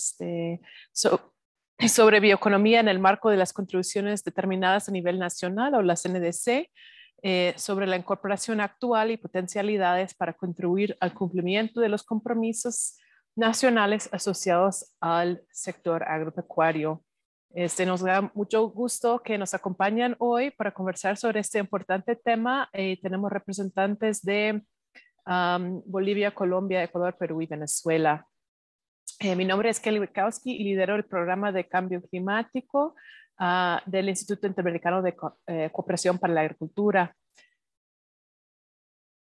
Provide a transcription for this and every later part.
este, sobre bioeconomía en el marco de las contribuciones determinadas a nivel nacional o las NDC, eh, sobre la incorporación actual y potencialidades para contribuir al cumplimiento de los compromisos nacionales asociados al sector agropecuario. Este, nos da mucho gusto que nos acompañan hoy para conversar sobre este importante tema. Eh, tenemos representantes de Bolivia, Colombia, Ecuador, Perú y Venezuela. Eh, mi nombre es Kelly Wikowski y lidero el programa de cambio climático ah, del Instituto Interamericano de eh, Cooperación para la Agricultura.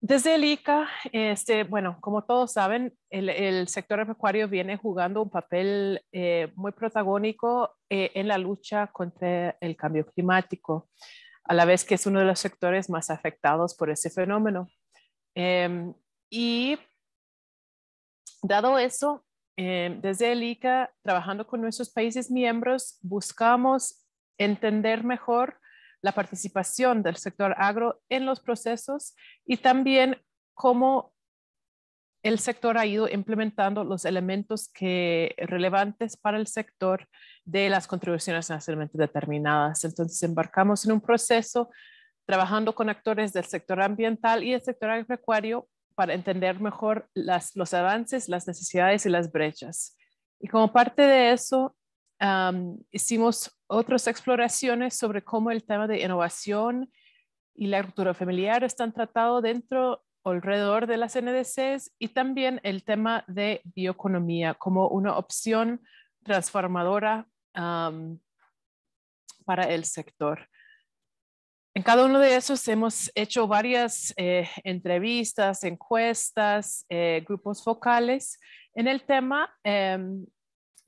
Desde el ICA, este, bueno, como todos saben, el, sector agropecuario viene jugando un papel eh, muy protagónico en la lucha contra el cambio climático, a la vez que es uno de los sectores más afectados por ese fenómeno. Em, y dado eso, em, desde el ICA, trabajando con nuestros países miembros, buscamos entender mejor la participación del sector agro en los procesos y también cómo el sector ha ido implementando los elementos que relevantes para el sector de las contribuciones nacionalmente determinadas. Entonces embarcamos en un proceso trabajando con actores del sector ambiental y el sector agropecuario para entender mejor los avances, las necesidades y las brechas. Y como parte de eso, hicimos otras exploraciones sobre cómo el tema de innovación y la agricultura familiar están tratados dentro alrededor de las NDCs y también el tema de bioeconomía como una opción transformadora para el sector. En cada uno de esos hemos hecho varias eh, entrevistas, encuestas, eh, grupos focales en el tema em,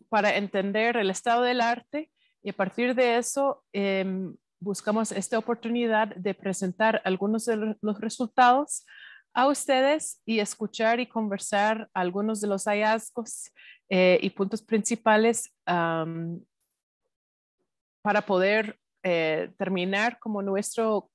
para entender el estado del arte y a partir de eso em, buscamos esta oportunidad de presentar algunos de los resultados a ustedes y escuchar y conversar algunos de los hallazgos eh, y puntos principales para poder eh, terminar como nuestro,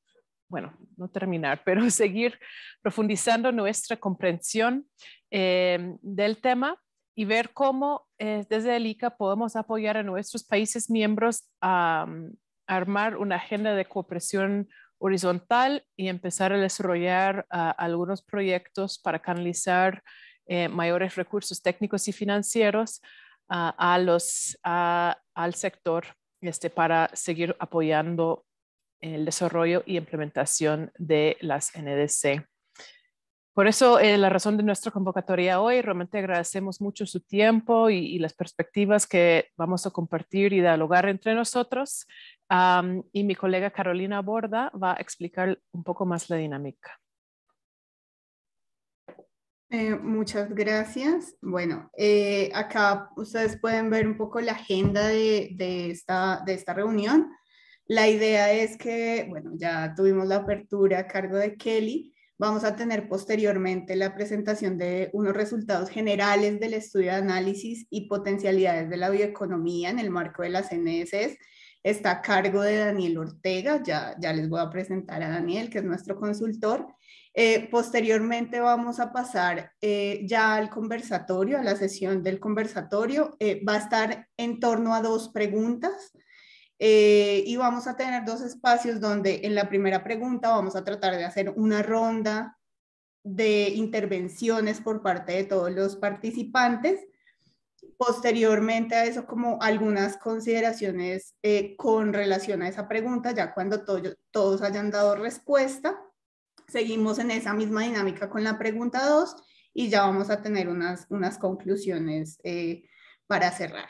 bueno, no terminar, pero seguir profundizando nuestra comprensión eh, del tema y ver cómo eh, desde el ICA podemos apoyar a nuestros países miembros a, mm, armar una agenda de cooperación horizontal y empezar a desarrollar algunos proyectos para canalizar mayores recursos técnicos y financieros a los, al sector este, para seguir apoyando el desarrollo y implementación de las NDC. Por eso, eh, la razón de nuestra convocatoria hoy, realmente agradecemos mucho su tiempo y, las perspectivas que vamos a compartir y dialogar entre nosotros. y mi colega Carolina Borda va a explicar un poco más la dinámica. Eh, muchas gracias. Bueno, eh, acá ustedes pueden ver un poco la agenda de, de, esta, de esta reunión. La idea es que, bueno, ya tuvimos la apertura a cargo de Kelly. Vamos a tener posteriormente la presentación de unos resultados generales del estudio de análisis y potencialidades de la bioeconomía en el marco de las NSS. Está a cargo de Daniel Ortega. Ya, ya les voy a presentar a Daniel, que es nuestro consultor. Eh, posteriormente vamos a pasar eh, ya al conversatorio, a la sesión del conversatorio. Eh, va a estar en torno a dos preguntas y vamos a tener dos espacios donde en la primera pregunta vamos a tratar de hacer una ronda de intervenciones por parte de todos los participantes. Posteriormente a eso, como algunas consideraciones con relación a esa pregunta, ya cuando todos hayan dado respuesta seguimos en esa misma dinámica con la pregunta 2 y ya vamos a tener unas, unas conclusiones eh, para cerrar.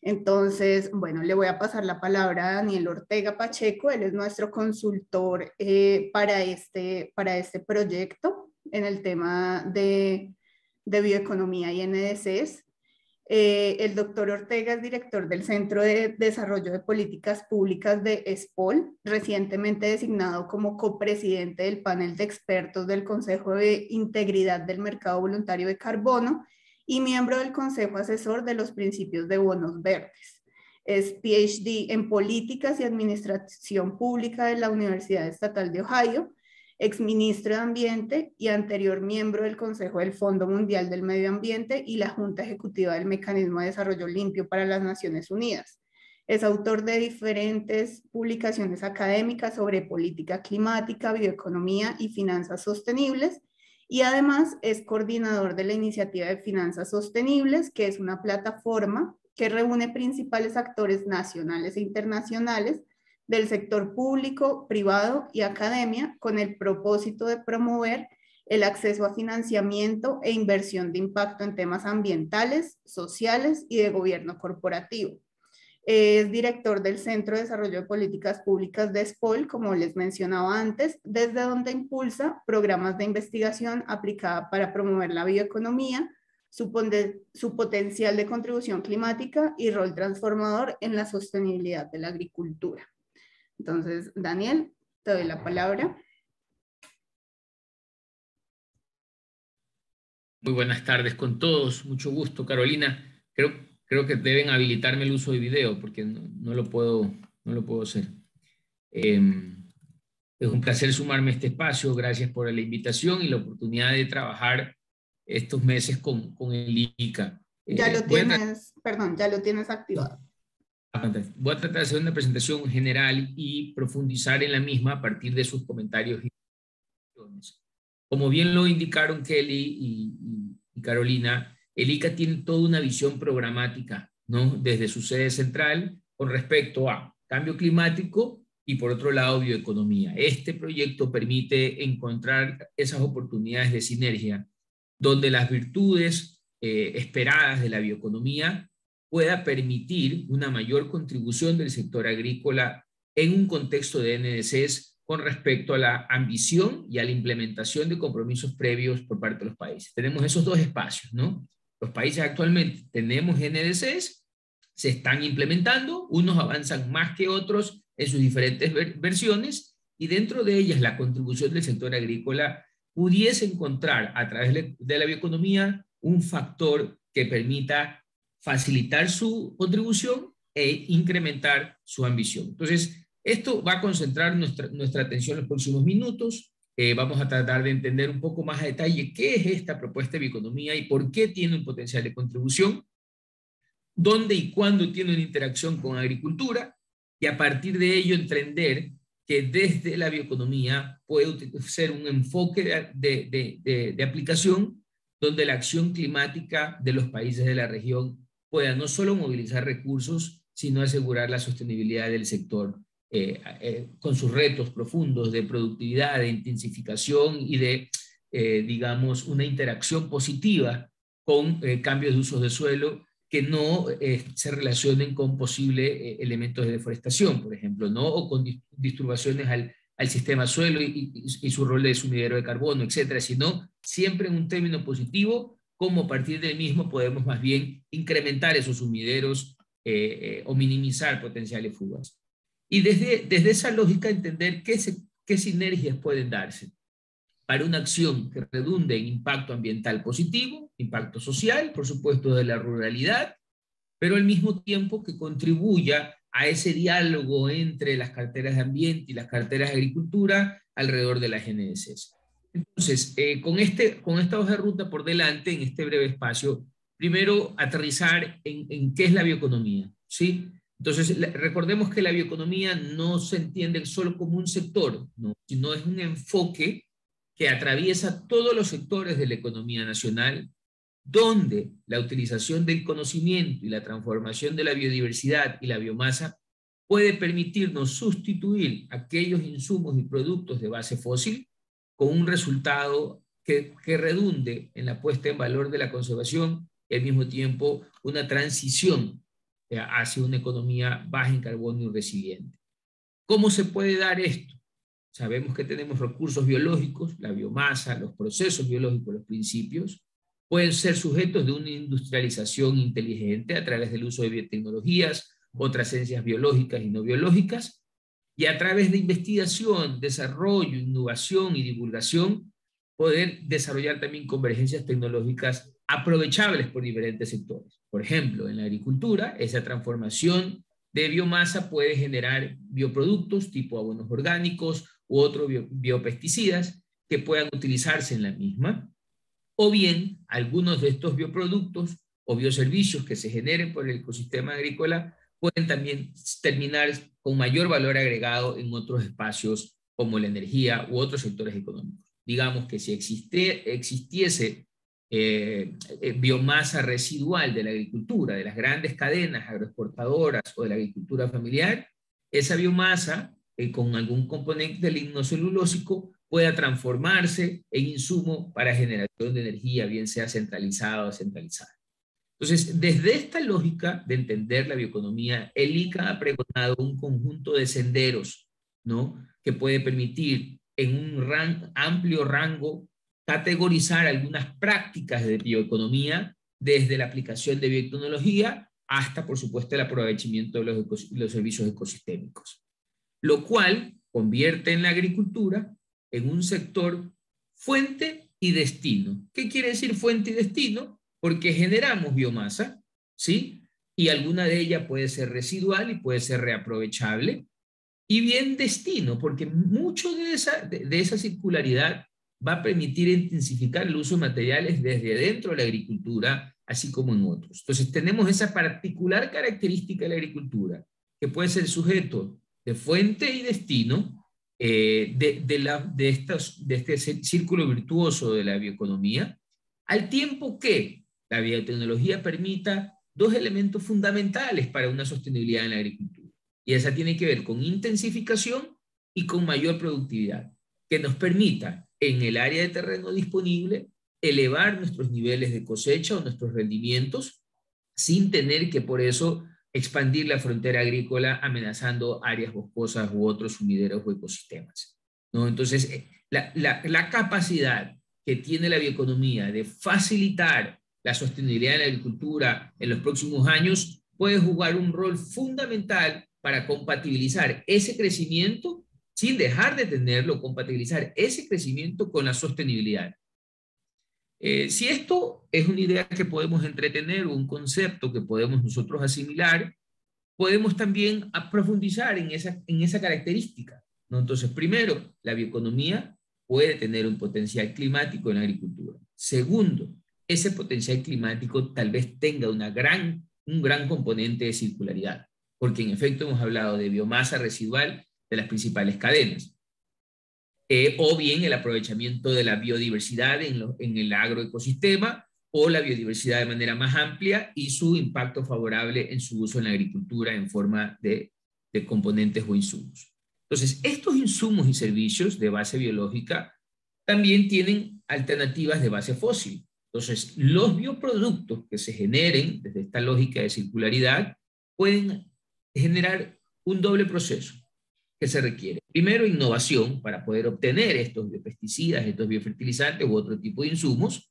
Entonces, bueno, le voy a pasar la palabra a Daniel Ortega Pacheco, él es nuestro consultor eh, para, este, para este proyecto en el tema de, de bioeconomía y NDCs. Eh, el doctor Ortega es director del Centro de Desarrollo de Políticas Públicas de ESPOL, recientemente designado como copresidente del panel de expertos del Consejo de Integridad del Mercado Voluntario de Carbono y miembro del Consejo Asesor de los Principios de Bonos Verdes. Es PhD en Políticas y Administración Pública de la Universidad Estatal de Ohio exministro de Ambiente y anterior miembro del Consejo del Fondo Mundial del Medio Ambiente y la Junta Ejecutiva del Mecanismo de Desarrollo Limpio para las Naciones Unidas. Es autor de diferentes publicaciones académicas sobre política climática, bioeconomía y finanzas sostenibles y además es coordinador de la iniciativa de finanzas sostenibles, que es una plataforma que reúne principales actores nacionales e internacionales del sector público, privado y academia con el propósito de promover el acceso a financiamiento e inversión de impacto en temas ambientales, sociales y de gobierno corporativo. Es director del Centro de Desarrollo de Políticas Públicas de SPOL, como les mencionaba antes, desde donde impulsa programas de investigación aplicada para promover la bioeconomía, su, su potencial de contribución climática y rol transformador en la sostenibilidad de la agricultura. Entonces, Daniel, te doy la palabra. Muy buenas tardes con todos, mucho gusto, Carolina. Creo, creo que deben habilitarme el uso de video porque no, lo, puedo, no lo puedo hacer. Em, es un placer sumarme a este espacio, gracias por la invitación y la oportunidad de trabajar estos meses con, con el ICA. Ya lo eh, tienes, perdón, ya lo tienes activado. Voy a tratar de hacer una presentación general y profundizar en la misma a partir de sus comentarios y Como bien lo indicaron Kelly y, Carolina, el ICA tiene toda una visión programática, ¿no? Desde su sede central con respecto a cambio climático y por otro lado bioeconomía. Este proyecto permite encontrar esas oportunidades de sinergia donde las virtudes eh, esperadas de la bioeconomía pueda permitir una mayor contribución del sector agrícola en un contexto de NDCs con respecto a la ambición y a la implementación de compromisos previos por parte de los países. Tenemos esos dos espacios, ¿no? Los países actualmente tenemos NDCs, se están implementando, unos avanzan más que otros en sus diferentes versiones y dentro de ellas la contribución del sector agrícola pudiese encontrar a través de la bioeconomía un factor que permita facilitar su contribución e incrementar su ambición. Entonces, esto va a concentrar nuestra, nuestra atención en los próximos minutos. Eh, vamos a tratar de entender un poco más a detalle qué es esta propuesta de bioeconomía y por qué tiene un potencial de contribución, dónde y cuándo tiene una interacción con agricultura y a partir de ello entender que desde la bioeconomía puede ser un enfoque de, de, de, de aplicación donde la acción climática de los países de la región pueda no solo movilizar recursos, sino asegurar la sostenibilidad del sector eh, eh, con sus retos profundos de productividad, de intensificación y de, eh, digamos, una interacción positiva con cambios de usos de suelo que no se relacionen con posibles elementos de deforestación, por ejemplo, ¿no? o con disturbaciones al, sistema suelo y, y, su rol de sumidero de carbono, etcétera, sino siempre en un término positivo cómo a partir del mismo podemos más bien incrementar esos sumideros eh, eh, o minimizar potenciales fugas. Y desde, desde esa lógica entender qué, qué sinergias pueden darse para una acción que redunde en impacto ambiental positivo, impacto social, por supuesto, de la ruralidad, pero al mismo tiempo que contribuya a ese diálogo entre las carteras de ambiente y las carteras de agricultura alrededor de las GNSS. Entonces, eh, con, este, con esta hoja de ruta por delante, en este breve espacio, primero aterrizar en, qué es la bioeconomía, ¿sí? Entonces, recordemos que la bioeconomía no se entiende solo como un sector, ¿no? sino es un enfoque que atraviesa todos los sectores de la economía nacional, donde la utilización del conocimiento y la transformación de la biodiversidad y la biomasa puede permitirnos sustituir aquellos insumos y productos de base fósil con un resultado que, redunde en la puesta en valor de la conservación y al mismo tiempo una transición hacia una economía baja en carbono y resiliente. ¿Cómo se puede dar esto? Sabemos que tenemos recursos biológicos, la biomasa, los procesos biológicos, los principios, pueden ser sujetos de una industrialización inteligente a través del uso de biotecnologías, otras ciencias biológicas y no biológicas, y a través de investigación, desarrollo, innovación y divulgación, poder desarrollar también convergencias tecnológicas aprovechables por diferentes sectores. Por ejemplo, en la agricultura, esa transformación de biomasa puede generar bioproductos tipo abonos orgánicos u otros biopesticidas que puedan utilizarse en la misma, o bien algunos de estos bioproductos o bioservicios que se generen por el ecosistema agrícola pueden también terminar con mayor valor agregado en otros espacios como la energía u otros sectores económicos. Digamos que si existe, existiese eh, eh, biomasa residual de la agricultura, de las grandes cadenas agroexportadoras o de la agricultura familiar, esa biomasa eh, con algún componente lignocelulósico pueda transformarse en insumo para generación de energía, bien sea centralizada o descentralizada. Entonces, desde esta lógica de entender la bioeconomía, el ICA ha pregonado un conjunto de senderos, ¿no? Que puede permitir en un amplio rango categorizar algunas prácticas de bioeconomía desde la aplicación de biotecnología hasta, por supuesto, el aprovechamiento de los, los servicios ecosistémicos, lo cual convierte en la agricultura en un sector fuente y destino. ¿Qué quiere decir fuente y destino? Porque generamos biomasa, ¿sí? Y alguna de ellas puede ser residual y puede ser reaprovechable. Y bien destino, porque mucho de esa, de, esa circularidad va a permitir intensificar el uso de materiales desde dentro de la agricultura, así como en otros. Entonces tenemos esa particular característica de la agricultura, que puede ser sujeto de fuente y destino, eh, de, la, de, estos, de este círculo virtuoso de la bioeconomía, al tiempo que la biotecnología permita dos elementos fundamentales para una sostenibilidad en la agricultura. Y esa tiene que ver con intensificación y con mayor productividad, que nos permita en el área de terreno disponible elevar nuestros niveles de cosecha o nuestros rendimientos sin tener que por eso expandir la frontera agrícola amenazando áreas boscosas u otros sumideros o ecosistemas. ¿no? Entonces, eh, la, la, capacidad que tiene la bioeconomía de facilitar la sostenibilidad de la agricultura en los próximos años puede jugar un rol fundamental para compatibilizar ese crecimiento sin dejar de tenerlo, compatibilizar ese crecimiento con la sostenibilidad. Eh, si esto es una idea que podemos entretener o un concepto que podemos nosotros asimilar, podemos también profundizar en esa, en esa característica. Entonces, primero, la bioeconomía puede tener un potencial climático en la agricultura. Segundo, ese potencial climático tal vez tenga una gran, un gran componente de circularidad, porque en efecto hemos hablado de biomasa residual de las principales cadenas. Eh, o bien el aprovechamiento de la biodiversidad en, el agroecosistema o la biodiversidad de manera más amplia y su impacto favorable en su uso en la agricultura en forma de, de componentes o insumos. Entonces, estos insumos y servicios de base biológica también tienen alternativas de base fósil. Entonces, los bioproductos que se generen desde esta lógica de circularidad pueden generar un doble proceso que se requiere. Primero, innovación para poder obtener estos biopesticidas, estos biofertilizantes u otro tipo de insumos,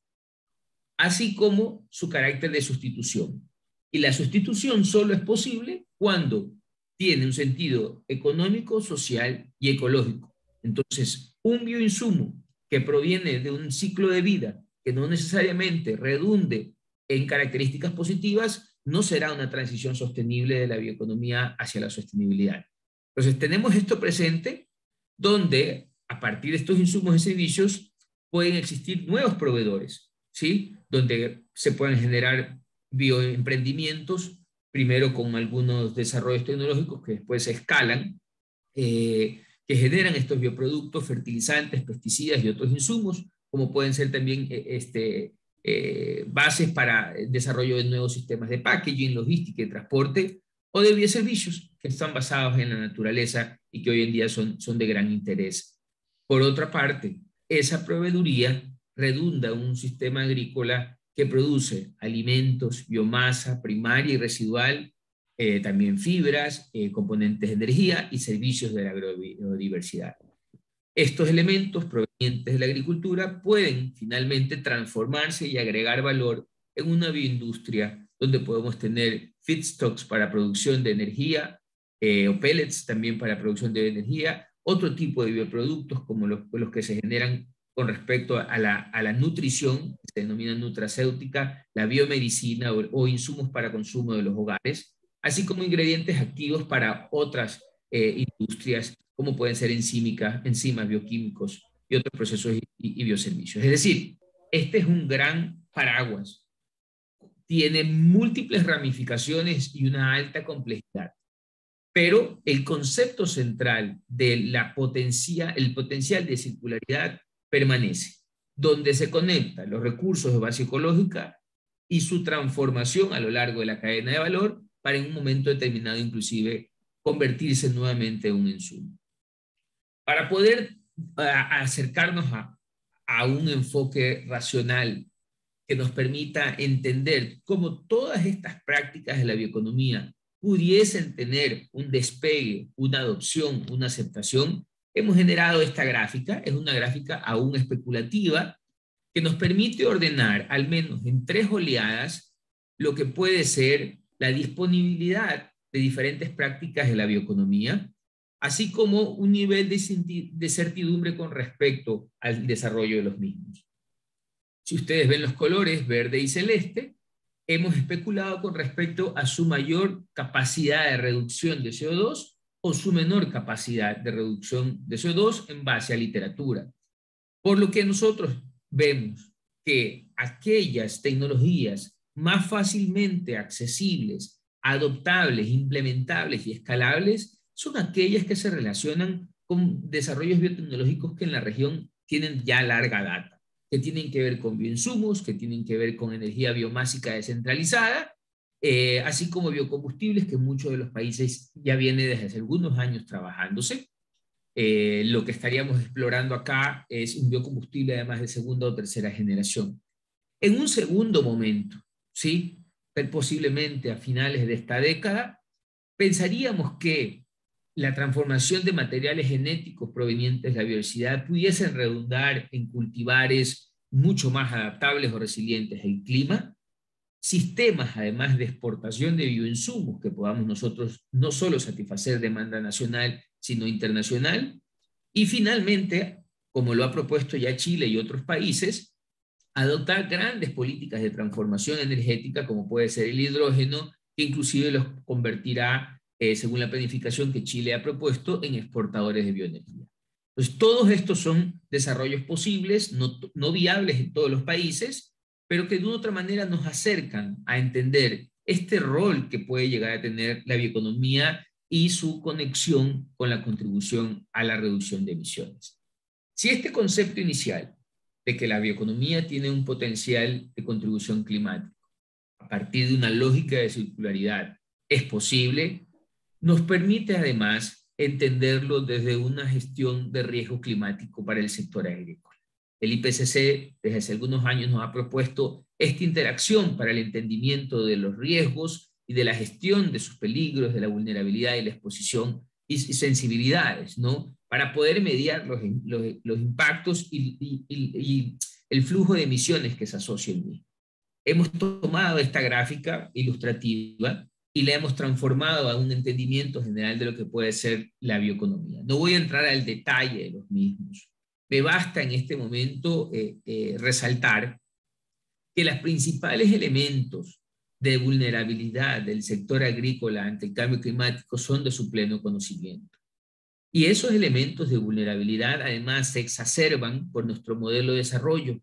así como su carácter de sustitución. Y la sustitución solo es posible cuando tiene un sentido económico, social y ecológico. Entonces, un bioinsumo que proviene de un ciclo de vida que no necesariamente redunde en características positivas, no será una transición sostenible de la bioeconomía hacia la sostenibilidad. Entonces, tenemos esto presente donde a partir de estos insumos y servicios pueden existir nuevos proveedores, ¿sí? Donde se pueden generar bioemprendimientos, primero con algunos desarrollos tecnológicos que después se escalan, eh, que generan estos bioproductos, fertilizantes, pesticidas y otros insumos, como pueden ser también eh, este, eh, bases para el desarrollo de nuevos sistemas de packaging, logística y transporte, o de bioservicios que están basados en la naturaleza y que hoy en día son, son de gran interés. Por otra parte, esa proveeduría redunda en un sistema agrícola que produce alimentos, biomasa primaria y residual, eh, también fibras, componentes de energía y servicios de la agrodiversidad. Estos elementos provenientes de la agricultura pueden finalmente transformarse y agregar valor en una bioindustria donde podemos tener feedstocks para producción de energía eh, o pellets también para producción de energía, otro tipo de bioproductos como los, que se generan con respecto a la, nutrición, se denomina nutracéutica, la biomedicina o, insumos para consumo de los hogares, así como ingredientes activos para otras eh, industrias como pueden ser enzímicas, enzimas, bioquímicos y otros procesos y, y bioservicios. Es decir, este es un gran paraguas. Tiene múltiples ramificaciones y una alta complejidad. Pero el concepto central de la potencia, el potencial de circularidad permanece, donde se conectan los recursos de base ecológica y su transformación a lo largo de la cadena de valor para en un momento determinado inclusive convertirse nuevamente en un insumo. Para poder acercarnos a, a un enfoque racional que nos permita entender cómo todas estas prácticas de la bioeconomía pudiesen tener un despegue, una adopción, una aceptación, hemos generado esta gráfica. Es una gráfica aún especulativa que nos permite ordenar al menos en tres oleadas lo que puede ser la disponibilidad de diferentes prácticas de la bioeconomía, así como un nivel de certidumbre con respecto al desarrollo de los mismos. Si ustedes ven los colores verde y celeste, hemos especulado con respecto a su mayor capacidad de reducción de CO2 o su menor capacidad de reducción de CO2 en base a literatura. Por lo que nosotros vemos que aquellas tecnologías más fácilmente accesibles, adoptables, implementables y escalables son aquellas que se relacionan con desarrollos biotecnológicos que en la región tienen ya larga data, que tienen que ver con bioinsumos, que tienen que ver con energía biomásica descentralizada eh, así como biocombustibles que muchos de los países ya viene desde hace algunos años trabajándose. Eh, lo que estaríamos explorando acá es un biocombustible además de segunda o tercera generación. En un segundo momento, ¿sí? posiblemente a finales de esta década, pensaríamos que la transformación de materiales genéticos provenientes de la biodiversidad pudiesen redundar en cultivares mucho más adaptables o resilientes al clima, sistemas, además de exportación de bioinsumos, que podamos nosotros no solo satisfacer demanda nacional, sino internacional. Y finalmente, como lo ha propuesto ya Chile y otros países, adoptar grandes políticas de transformación energética, como puede ser el hidrógeno, que inclusive los convertirá, eh, según la planificación que Chile ha propuesto, en exportadores de bioenergía. Entonces, todos estos son desarrollos posibles, no, no viables en todos los países, pero que de una otra manera nos acercan a entender este rol que puede llegar a tener la bioeconomía y su conexión con la contribución a la reducción de emisiones. Si este concepto inicial de que la bioeconomía tiene un potencial de contribución climática a partir de una lógica de circularidad es posible, nos permite además entenderlo desde una gestión de riesgo climático para el sector agrícola. El IPCC desde hace algunos años nos ha propuesto esta interacción para el entendimiento de los riesgos y de la gestión de sus peligros, de la vulnerabilidad y la exposición y, sensibilidades, ¿no? Para poder mediar los, los, impactos y, y, el flujo de emisiones que se asocia en mí. Hemos tomado esta gráfica ilustrativa y la hemos transformado a un entendimiento general de lo que puede ser la bioeconomía. No voy a entrar al detalle de los mismos, me basta en este momento eh, eh, resaltar que los principales elementos de vulnerabilidad del sector agrícola ante el cambio climático son de su pleno conocimiento. Y esos elementos de vulnerabilidad además se exacerban por nuestro modelo de desarrollo,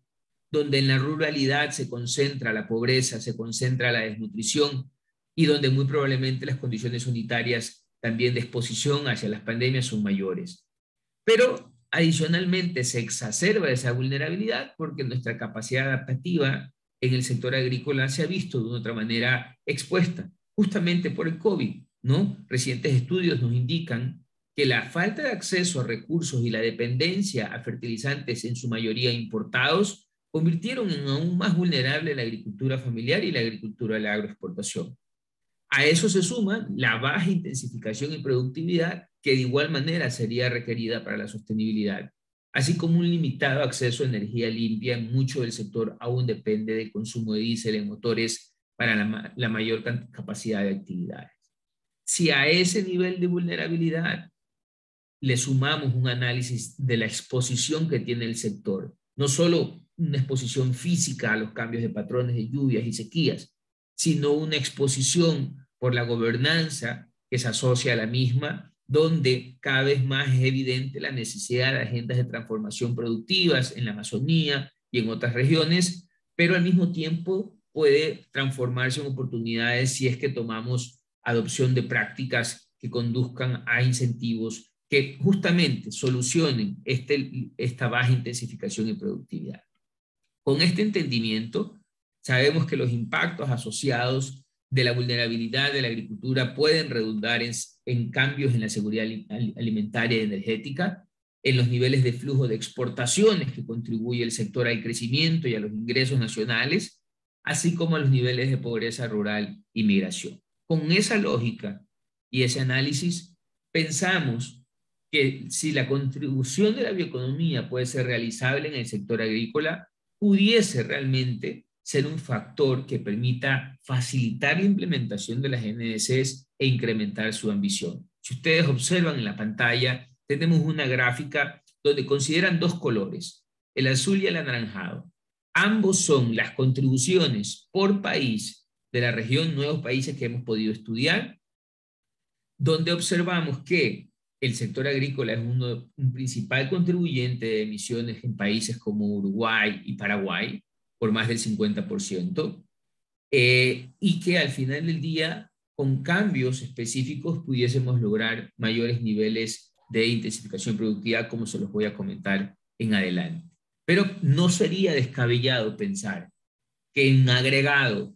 donde en la ruralidad se concentra la pobreza, se concentra la desnutrición y donde muy probablemente las condiciones unitarias también de exposición hacia las pandemias son mayores. Pero Adicionalmente, se exacerba esa vulnerabilidad porque nuestra capacidad adaptativa en el sector agrícola se ha visto de una otra manera expuesta, justamente por el COVID. ¿no? Recientes estudios nos indican que la falta de acceso a recursos y la dependencia a fertilizantes, en su mayoría importados, convirtieron en aún más vulnerable la agricultura familiar y la agricultura de la agroexportación. A eso se suma la baja intensificación y productividad que de igual manera sería requerida para la sostenibilidad, así como un limitado acceso a energía limpia. Mucho del sector aún depende del consumo de diésel en motores para la, la mayor capacidad de actividades. Si a ese nivel de vulnerabilidad le sumamos un análisis de la exposición que tiene el sector, no solo una exposición física a los cambios de patrones de lluvias y sequías, sino una exposición por la gobernanza que se asocia a la misma donde cada vez más es evidente la necesidad de agendas de transformación productivas en la Amazonía y en otras regiones, pero al mismo tiempo puede transformarse en oportunidades si es que tomamos adopción de prácticas que conduzcan a incentivos que justamente solucionen este, esta baja intensificación y productividad. Con este entendimiento, sabemos que los impactos asociados de la vulnerabilidad de la agricultura pueden redundar en, cambios en la seguridad alimentaria y energética, en los niveles de flujo de exportaciones que contribuye el sector al crecimiento y a los ingresos nacionales, así como a los niveles de pobreza rural y migración. Con esa lógica y ese análisis, pensamos que si la contribución de la bioeconomía puede ser realizable en el sector agrícola, pudiese realmente ser un factor que permita facilitar la implementación de las NDCs e incrementar su ambición. Si ustedes observan en la pantalla, tenemos una gráfica donde consideran dos colores, el azul y el anaranjado. Ambos son las contribuciones por país de la región Nuevos Países que hemos podido estudiar, donde observamos que el sector agrícola es uno, un principal contribuyente de emisiones en países como Uruguay y Paraguay, por más del 50%, eh, y que al final del día, con cambios específicos, pudiésemos lograr mayores niveles de intensificación productiva, como se los voy a comentar en adelante. Pero no sería descabellado pensar que en agregado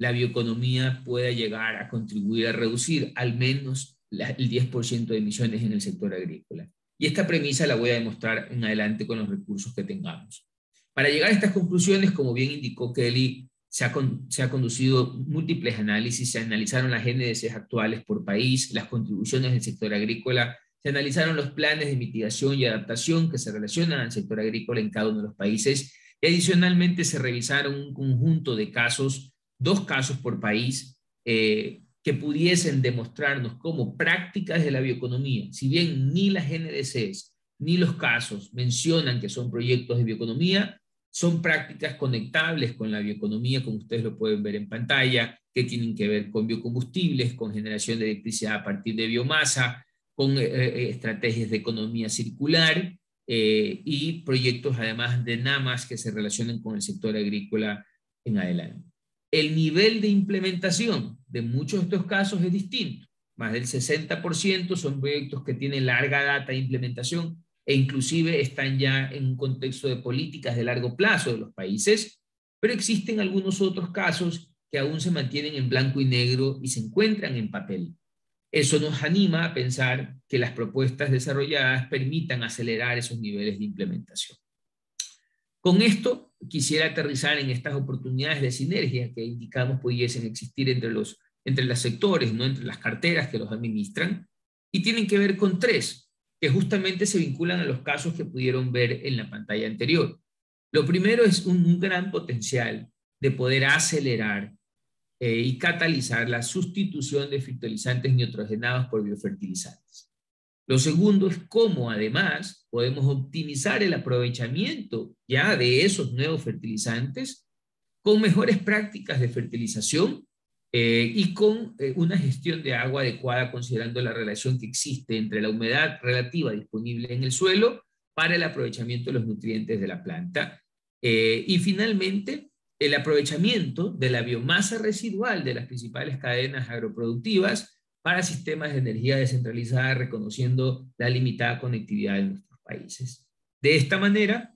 la bioeconomía pueda llegar a contribuir a reducir al menos el 10% de emisiones en el sector agrícola. Y esta premisa la voy a demostrar en adelante con los recursos que tengamos. Para llegar a estas conclusiones, como bien indicó Kelly, se ha, se ha conducido múltiples análisis, se analizaron las NDCs actuales por país, las contribuciones del sector agrícola, se analizaron los planes de mitigación y adaptación que se relacionan al sector agrícola en cada uno de los países y adicionalmente se revisaron un conjunto de casos, dos casos por país, eh, que pudiesen demostrarnos cómo prácticas de la bioeconomía, si bien ni las NDCs ni los casos mencionan que son proyectos de bioeconomía, son prácticas conectables con la bioeconomía, como ustedes lo pueden ver en pantalla, que tienen que ver con biocombustibles, con generación de electricidad a partir de biomasa, con eh, eh, estrategias de economía circular eh, y proyectos además de NAMAS que se relacionan con el sector agrícola en adelante. El nivel de implementación de muchos de estos casos es distinto. Más del 60% son proyectos que tienen larga data de implementación e inclusive están ya en un contexto de políticas de largo plazo de los países, pero existen algunos otros casos que aún se mantienen en blanco y negro y se encuentran en papel. Eso nos anima a pensar que las propuestas desarrolladas permitan acelerar esos niveles de implementación. Con esto, quisiera aterrizar en estas oportunidades de sinergia que indicamos pudiesen existir entre los, entre los sectores, no entre las carteras que los administran, y tienen que ver con tres que justamente se vinculan a los casos que pudieron ver en la pantalla anterior. Lo primero es un, gran potencial de poder acelerar eh, y catalizar la sustitución de fertilizantes nitrogenados por biofertilizantes. Lo segundo es cómo además podemos optimizar el aprovechamiento ya de esos nuevos fertilizantes con mejores prácticas de fertilización eh, y con eh, una gestión de agua adecuada considerando la relación que existe entre la humedad relativa disponible en el suelo para el aprovechamiento de los nutrientes de la planta. Eh, y finalmente, el aprovechamiento de la biomasa residual de las principales cadenas agroproductivas para sistemas de energía descentralizada, reconociendo la limitada conectividad de nuestros países. De esta manera,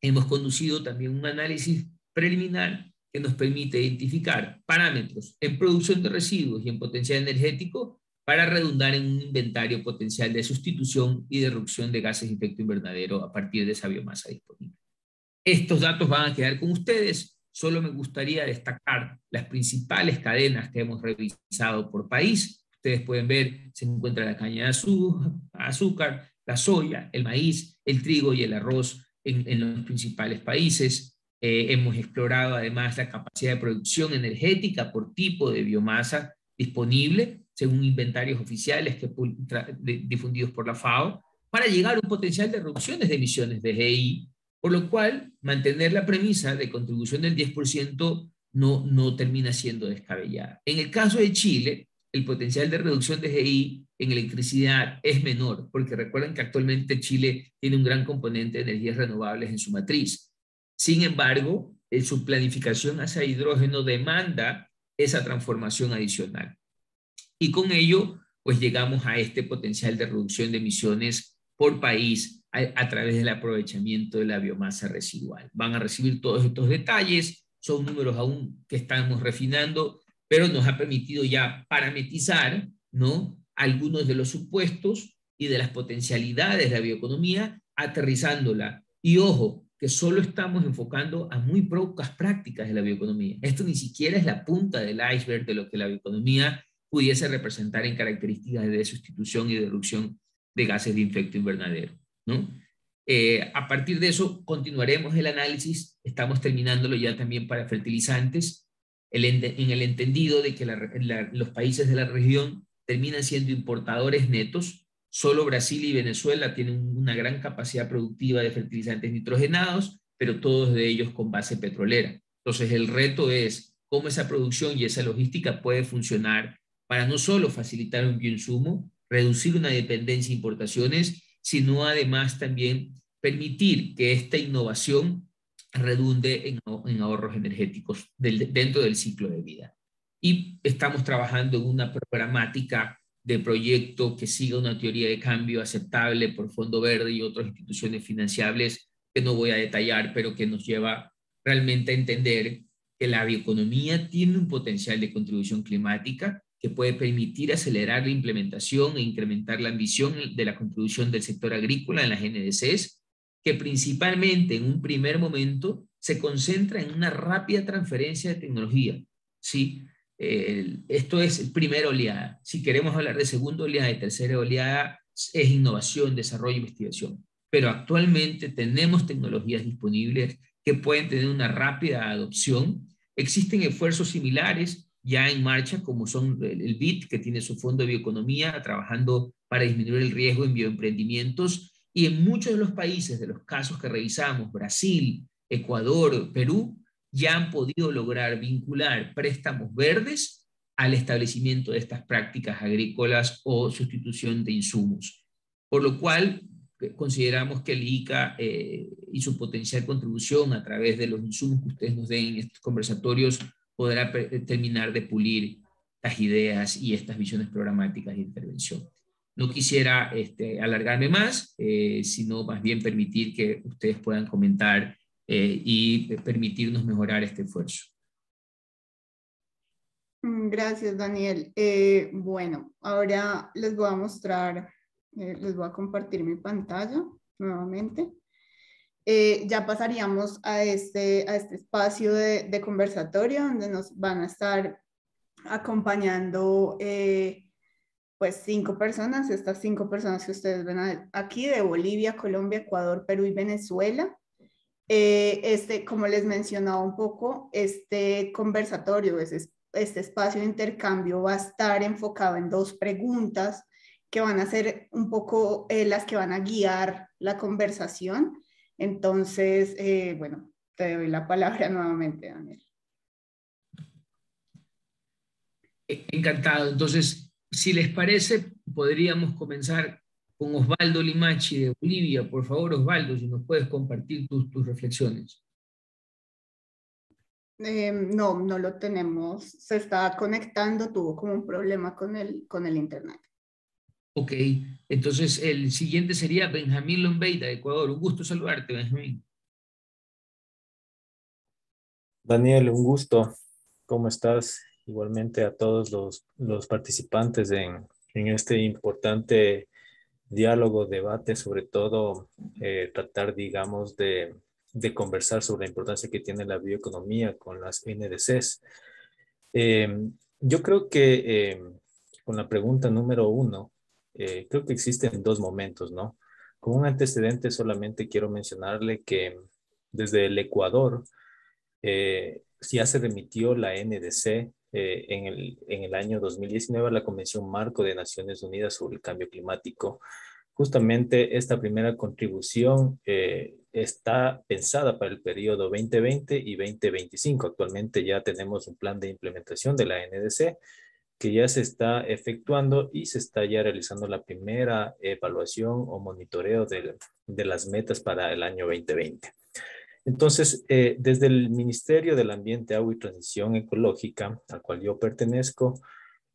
hemos conducido también un análisis preliminar que nos permite identificar parámetros en producción de residuos y en potencial energético para redundar en un inventario potencial de sustitución y de reducción de gases de efecto invernadero a partir de esa biomasa disponible. Estos datos van a quedar con ustedes. Solo me gustaría destacar las principales cadenas que hemos revisado por país. Ustedes pueden ver, se encuentra la caña de azúcar, la soya, el maíz, el trigo y el arroz en, en los principales países. Eh, hemos explorado además la capacidad de producción energética por tipo de biomasa disponible, según inventarios oficiales que, difundidos por la FAO, para llegar a un potencial de reducciones de emisiones de GI, por lo cual mantener la premisa de contribución del 10% no, no termina siendo descabellada. En el caso de Chile, el potencial de reducción de GI en electricidad es menor, porque recuerden que actualmente Chile tiene un gran componente de energías renovables en su matriz. Sin embargo, en su planificación hacia hidrógeno demanda esa transformación adicional. Y con ello, pues llegamos a este potencial de reducción de emisiones por país a, través del aprovechamiento de la biomasa residual. Van a recibir todos estos detalles, son números aún que estamos refinando, pero nos ha permitido ya parametrizar, ¿no? Algunos de los supuestos y de las potencialidades de la bioeconomía, aterrizándola. Y ojo, que solo estamos enfocando a muy pocas prácticas de la bioeconomía. Esto ni siquiera es la punta del iceberg de lo que la bioeconomía pudiese representar en características de sustitución y de reducción de gases de efecto invernadero. ¿no? Eh, a partir de eso, continuaremos el análisis, estamos terminándolo ya también para fertilizantes, en el entendido de que los países de la región terminan siendo importadores netos, solo Brasil y Venezuela tienen una gran capacidad productiva de fertilizantes nitrogenados, pero todos de ellos con base petrolera. Entonces, el reto es cómo esa producción y esa logística puede funcionar para no solo facilitar un bioinsumo, reducir una dependencia de importaciones, sino además también permitir que esta innovación redunde en, ahorros energéticos dentro del ciclo de vida. Y estamos trabajando en una programática de proyecto que siga una teoría de cambio aceptable por Fondo Verde y otras instituciones financiables que no voy a detallar, pero que nos lleva realmente a entender que la bioeconomía tiene un potencial de contribución climática que puede permitir acelerar la implementación e incrementar la ambición de la contribución del sector agrícola en las NDCs, que principalmente en un primer momento se concentra en una rápida transferencia de tecnología. ¿sí? Esto es primera oleada. Si queremos hablar de segunda oleada y tercera oleada, es innovación, desarrollo e investigación. Pero actualmente tenemos tecnologías disponibles que pueden tener una rápida adopción. Existen esfuerzos similares ya en marcha, como son el BIT, que tiene su fondo de bioeconomía, trabajando para disminuir el riesgo en bioemprendimientos. Y en muchos de los países, de los casos que revisamos, Brasil, Ecuador, Perú, ya han podido lograr vincular préstamos verdes al establecimiento de estas prácticas agrícolas o sustitución de insumos. Por lo cual, eh, consideramos que el ICA eh, y su potencial contribución a través de los insumos que ustedes nos den en estos conversatorios podrá eh, terminar de pulir las ideas y estas visiones programáticas de intervención. No quisiera este, alargarme más, eh, sino más bien permitir que ustedes puedan comentar eh, y permitirnos mejorar este esfuerzo. Mm, gracias, Daniel. bueno, ahora les voy a mostrar, les voy a compartir mi pantalla nuevamente. Eh, ya pasaríamos a este, a este espacio de, conversatorio donde nos van a estar acompañando eh, pues cinco personas, estas cinco personas que ustedes ven aquí de Bolivia, Colombia, Ecuador, Perú y Venezuela. Eh, este, como les mencionaba un poco, este conversatorio, este, espacio de intercambio va a estar enfocado en dos preguntas que van a ser un poco las que van a guiar la conversación. Entonces, eh, bueno, te doy la palabra nuevamente, Daniel. Encantado. Entonces, si les parece, podríamos comenzar con Osvaldo Limachi de Bolivia. Por favor, Osvaldo, si nos puedes compartir tus, reflexiones. Eh, no, no lo tenemos. Se está conectando, tuvo como un problema con el, con el internet. Ok, entonces el siguiente sería Benjamín Lombeida de Ecuador. Un gusto saludarte, Benjamín. Daniel, un gusto. ¿Cómo estás? Igualmente a todos los, participantes en, este importante diálogo, debate, sobre todo eh, tratar, digamos, de, conversar sobre la importancia que tiene la bioeconomía con las NDCs. Eh, yo creo que eh, con la pregunta número uno, eh, creo que existen dos momentos, ¿no? Como un antecedente solamente quiero mencionarle que desde el Ecuador eh, ya se remitió la NDC eh, en, el, año 2019 a la Convención Marco de Naciones Unidas sobre el Cambio Climático. Justamente esta primera contribución está pensada para el periodo 2020 y 2025. Actualmente ya tenemos un plan de implementación de la NDC que ya se está efectuando y se está ya realizando la primera evaluación o monitoreo de las metas para el año 2020. Entonces, eh, desde el Ministerio del Ambiente, Agua y Transición Ecológica, al cual yo pertenezco,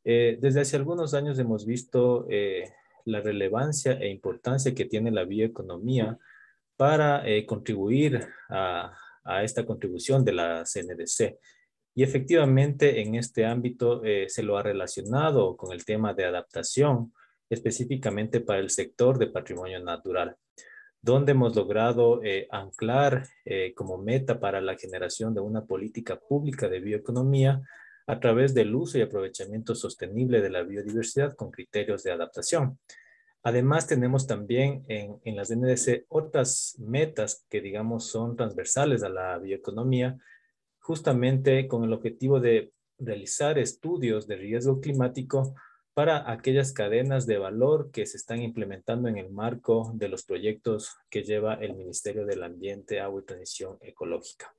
eh, desde hace algunos años hemos visto eh, la relevancia e importancia que tiene la bioeconomía para contribuir a, a, esta contribución de la CNDC. Y efectivamente en este ámbito se lo ha relacionado con el tema de adaptación, específicamente para el sector de patrimonio natural, donde hemos logrado eh, anclar eh, como meta para la generación de una política pública de bioeconomía a través del uso y aprovechamiento sostenible de la biodiversidad con criterios de adaptación. Además, tenemos también en, en las NDC otras metas que, digamos, son transversales a la bioeconomía, justamente con el objetivo de realizar estudios de riesgo climático para aquellas cadenas de valor que se están implementando en el marco de los proyectos que lleva el Ministerio del Ambiente, Agua y Transición Ecológica.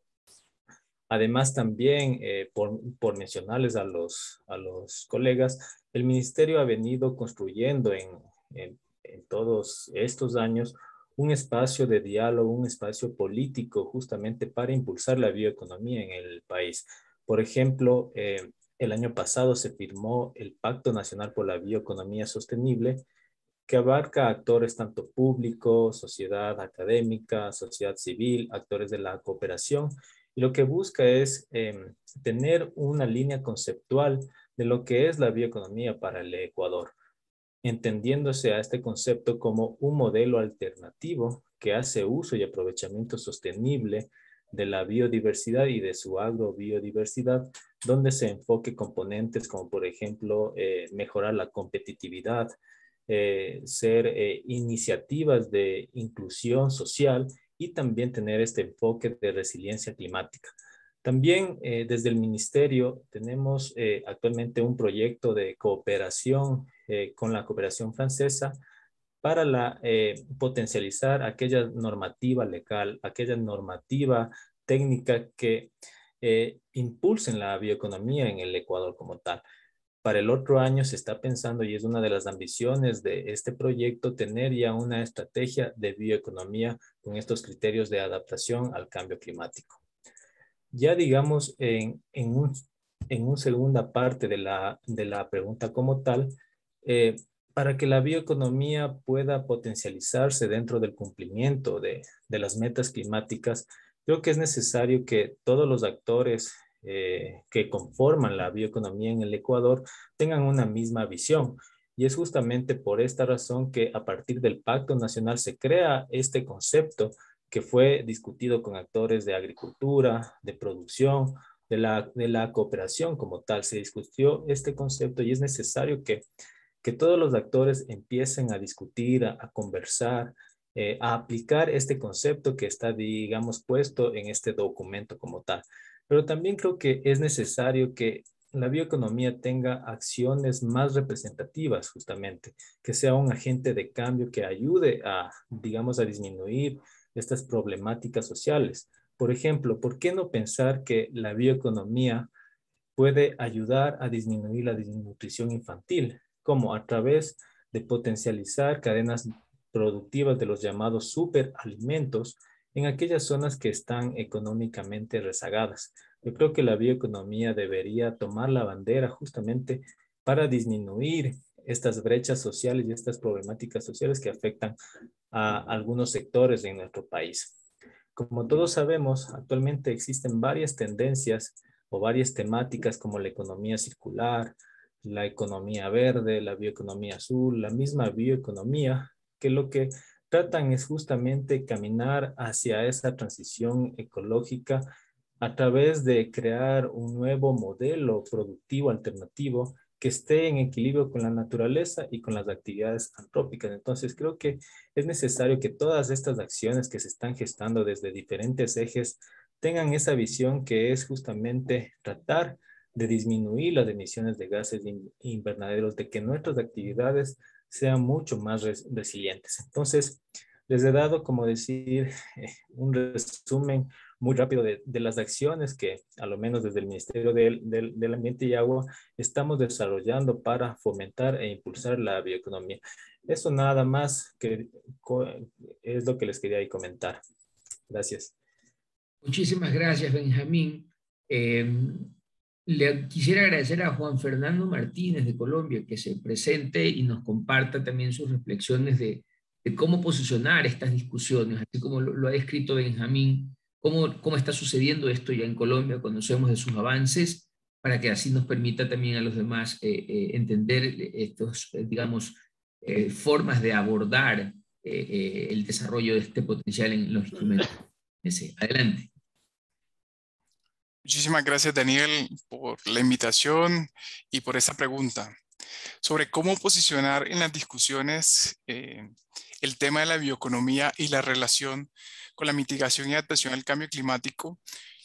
Además, también, eh, por, mencionarles a los, a los colegas, el Ministerio ha venido construyendo en, en todos estos años un espacio de diálogo, un espacio político justamente para impulsar la bioeconomía en el país. Por ejemplo, eh, el año pasado se firmó el Pacto Nacional por la Bioeconomía Sostenible, que abarca actores tanto públicos, sociedad académica, sociedad civil, actores de la cooperación, y lo que busca es em, tener una línea conceptual de lo que es la bioeconomía para el Ecuador entendiéndose a este concepto como un modelo alternativo que hace uso y aprovechamiento sostenible de la biodiversidad y de su agrobiodiversidad, donde se enfoque componentes como, por ejemplo, eh, mejorar la competitividad, eh, ser eh, iniciativas de inclusión social y también tener este enfoque de resiliencia climática. También desde el ministerio tenemos actualmente un proyecto de cooperación con la cooperación francesa para la, eh, potencializar aquella normativa legal, aquella normativa técnica que eh, impulsen la bioeconomía en el Ecuador como tal. Para el otro año se está pensando, y es una de las ambiciones de este proyecto, tener ya una estrategia de bioeconomía con estos criterios de adaptación al cambio climático. Ya digamos, en, en, en una segunda parte de la, de la pregunta como tal, eh, para que la bioeconomía pueda potencializarse dentro del cumplimiento de, las metas climáticas, creo que es necesario que todos los actores eh, que conforman la bioeconomía en el Ecuador tengan una misma visión. Y es justamente por esta razón que a partir del Pacto Nacional se crea este concepto que fue discutido con actores de agricultura, de producción, de la, de la cooperación como tal. Se discutió este concepto y es necesario que que todos los actores empiecen a discutir, a, conversar, eh, a aplicar este concepto que está, digamos, puesto en este documento como tal. Pero también creo que es necesario que la bioeconomía tenga acciones más representativas, justamente, que sea un agente de cambio que ayude a, digamos, a disminuir estas problemáticas sociales. Por ejemplo, ¿por qué no pensar que la bioeconomía puede ayudar a disminuir la desnutrición infantil? Como a través de potencializar cadenas productivas de los llamados superalimentos en aquellas zonas que están económicamente rezagadas. Yo creo que la bioeconomía debería tomar la bandera justamente para disminuir estas brechas sociales y estas problemáticas sociales que afectan a algunos sectores de nuestro país. Como todos sabemos, actualmente existen varias tendencias o varias temáticas como la economía circular, la economía verde, la bioeconomía azul, la misma bioeconomía, que lo que tratan es justamente caminar hacia esa transición ecológica a través de crear un nuevo modelo productivo alternativo que esté en equilibrio con la naturaleza y con las actividades antrópicas. Entonces, creo que es necesario que todas estas acciones que se están gestando desde diferentes ejes tengan esa visión que es justamente tratar de disminuir las emisiones de gases invernaderos, de que nuestras actividades sean mucho más resilientes. Entonces, Les he dado, como decir, un resumen muy rápido de, las acciones que, a lo menos desde el Ministerio del, del, Ambiente y Agua, estamos desarrollando para fomentar e impulsar la bioeconomía. Eso nada más que es lo que les quería comentar. Gracias. Muchísimas gracias, Benjamín. Em, le quisiera agradecer a Juan Fernando Martínez de Colombia que se presente y nos comparta también sus reflexiones de, cómo posicionar estas discusiones, así como lo, ha descrito Benjamín, cómo, cómo está sucediendo esto ya en Colombia, conocemos de sus avances, para que así nos permita también a los demás eh, eh, entender estos, eh, digamos, formas de abordar el desarrollo de este potencial en los instrumentos. Adelante. Muchísimas gracias, Daniel, por la invitación y por esta pregunta sobre cómo posicionar en las discusiones eh, el tema de la bioeconomía y la relación con la mitigación y adaptación al cambio climático.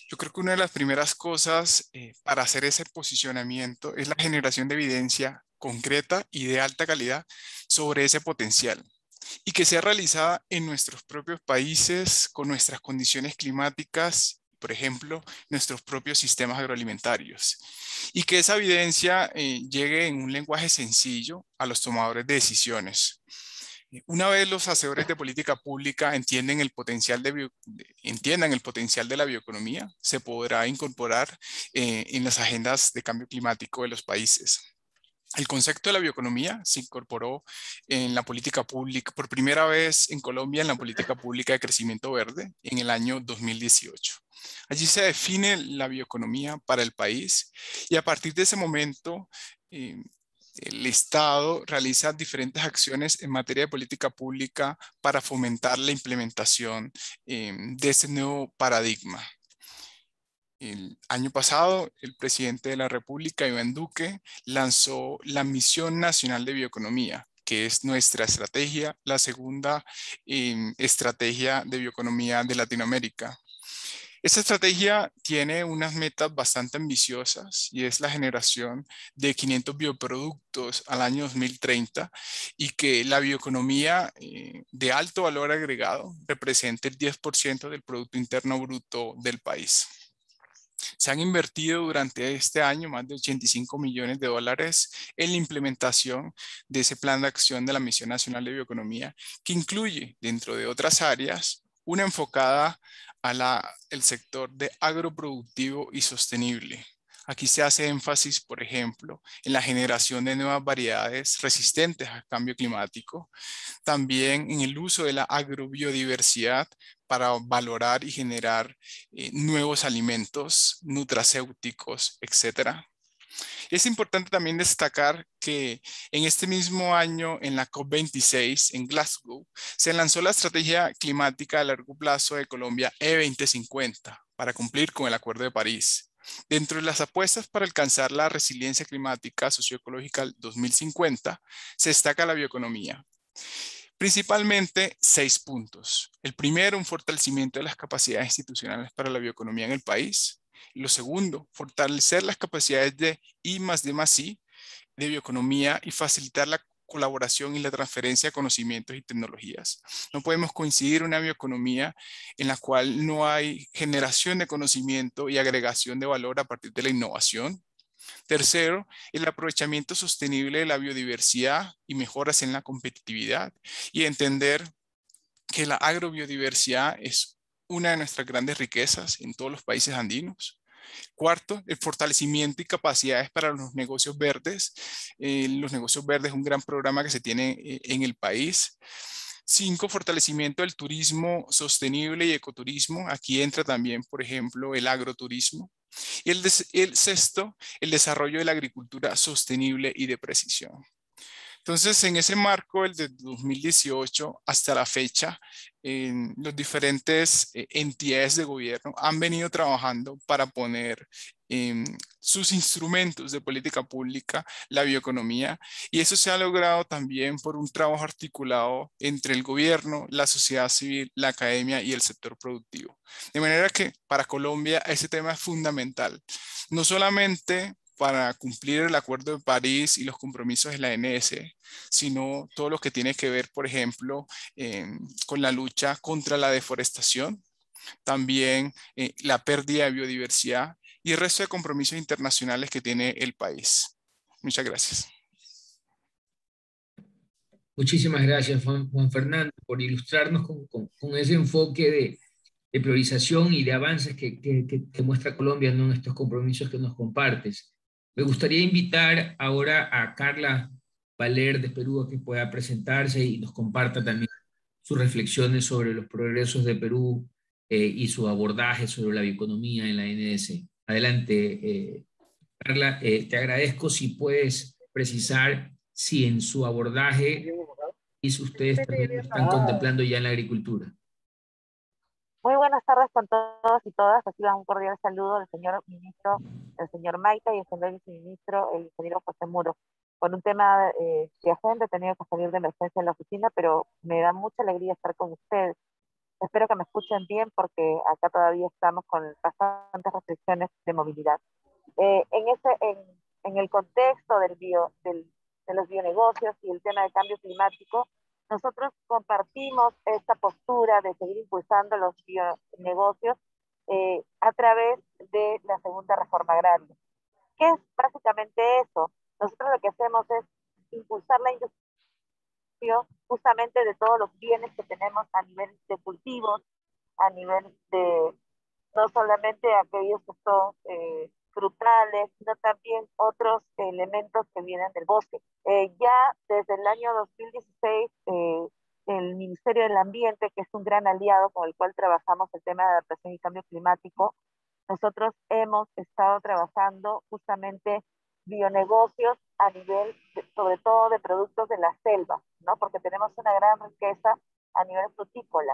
Yo creo que una de las primeras cosas eh, para hacer ese posicionamiento es la generación de evidencia concreta y de alta calidad sobre ese potencial y que sea realizada en nuestros propios países con nuestras condiciones climáticas por ejemplo, nuestros propios sistemas agroalimentarios. Y que esa evidencia eh, llegue en un lenguaje sencillo a los tomadores de decisiones. Una vez los hacedores de política pública entienden el potencial de entiendan el potencial de la bioeconomía, se podrá incorporar eh, en las agendas de cambio climático de los países. El concepto de la bioeconomía se incorporó en la política pública por primera vez en Colombia en la política pública de crecimiento verde en el año 2018. Allí se define la bioeconomía para el país y a partir de ese momento eh, el Estado realiza diferentes acciones en materia de política pública para fomentar la implementación eh, de ese nuevo paradigma. El año pasado, el presidente de la República, Iván Duque, lanzó la Misión Nacional de Bioeconomía, que es nuestra estrategia, la segunda em, estrategia de bioeconomía de Latinoamérica. Esta estrategia tiene unas metas bastante ambiciosas y es la generación de 500 bioproductos al año 2030 y que la bioeconomía eh, de alto valor agregado represente el 10% del Producto Interno Bruto del país. Se han invertido durante este año más de 85 millones de dólares en la implementación de ese plan de acción de la Misión Nacional de Bioeconomía, que incluye, dentro de otras áreas, una enfocada al sector de agroproductivo y sostenible. Aquí se hace énfasis, por ejemplo, en la generación de nuevas variedades resistentes al cambio climático, también en el uso de la agrobiodiversidad para valorar y generar eh, nuevos alimentos nutracéuticos, etc. Es importante también destacar que en este mismo año, en la COP26 en Glasgow, se lanzó la estrategia climática a largo plazo de Colombia E2050 para cumplir con el Acuerdo de París. Dentro de las apuestas para alcanzar la resiliencia climática socioecológica 2050, se destaca la bioeconomía. Principalmente seis puntos. El primero, un fortalecimiento de las capacidades institucionales para la bioeconomía en el país. Lo segundo, fortalecer las capacidades de I más D más I de bioeconomía y facilitar la colaboración y la transferencia de conocimientos y tecnologías. No podemos coincidir una bioeconomía en la cual no hay generación de conocimiento y agregación de valor a partir de la innovación, Tercero, el aprovechamiento sostenible de la biodiversidad y mejoras en la competitividad y entender que la agrobiodiversidad es una de nuestras grandes riquezas en todos los países andinos. Cuarto, el fortalecimiento y capacidades para los negocios verdes. Eh, los negocios verdes es un gran programa que se tiene eh, en el país. Cinco, fortalecimiento del turismo sostenible y ecoturismo. Aquí entra también, por ejemplo, el agroturismo. Y el, el sexto, el desarrollo de la agricultura sostenible y de precisión. Entonces, en ese marco, el de 2018 hasta la fecha, en los diferentes eh, entidades de gobierno han venido trabajando para poner en sus instrumentos de política pública la bioeconomía y eso se ha logrado también por un trabajo articulado entre el gobierno, la sociedad civil, la academia y el sector productivo. De manera que para Colombia ese tema es fundamental, no solamente para cumplir el Acuerdo de París y los compromisos de la ANS, sino todo lo que tiene que ver, por ejemplo, con la lucha contra la deforestación, también eh, la pérdida de biodiversidad y el resto de compromisos internacionales que tiene el país. Muchas gracias. Muchísimas gracias, Juan, Fernando, por ilustrarnos con, ese enfoque de, priorización y de avances que, muestra Colombia en estos compromisos que nos compartes. Me gustaría invitar ahora a Carla Valer de Perú a que pueda presentarse y nos comparta también sus reflexiones sobre los progresos de Perú eh, y su abordaje sobre la bioeconomía en la NS. Adelante, eh, Carla, eh, te agradezco si puedes precisar si en su abordaje y si ustedes también están contemplando ya en la agricultura. Muy buenas tardes con todos y todas. Reciban un cordial saludo del señor ministro, el señor Maita y el señor viceministro, el ingeniero José Muro. Con un tema eh, de agenda he tenido que salir de emergencia en la oficina, pero me da mucha alegría estar con ustedes. Espero que me escuchen bien porque acá todavía estamos con bastantes restricciones de movilidad. Eh, en, ese, en, en, el contexto del bio, del, de los bionegocios y el tema del cambio climático, nosotros compartimos esta postura de seguir impulsando los bionegocios eh, a través de la segunda reforma agraria. ¿Qué es básicamente eso? Nosotros lo que hacemos es impulsar la justamente de todos los bienes que tenemos a nivel de cultivos, a nivel de no solamente aquellos que son eh, frutales, sino también otros elementos que vienen del bosque. Eh, ya desde el año 2016, eh, el Ministerio del Ambiente, que es un gran aliado con el cual trabajamos el tema de adaptación y cambio climático, nosotros hemos estado trabajando justamente bionegocios a nivel, sobre todo de productos de la selva, ¿no? Porque tenemos una gran riqueza a nivel frutícola.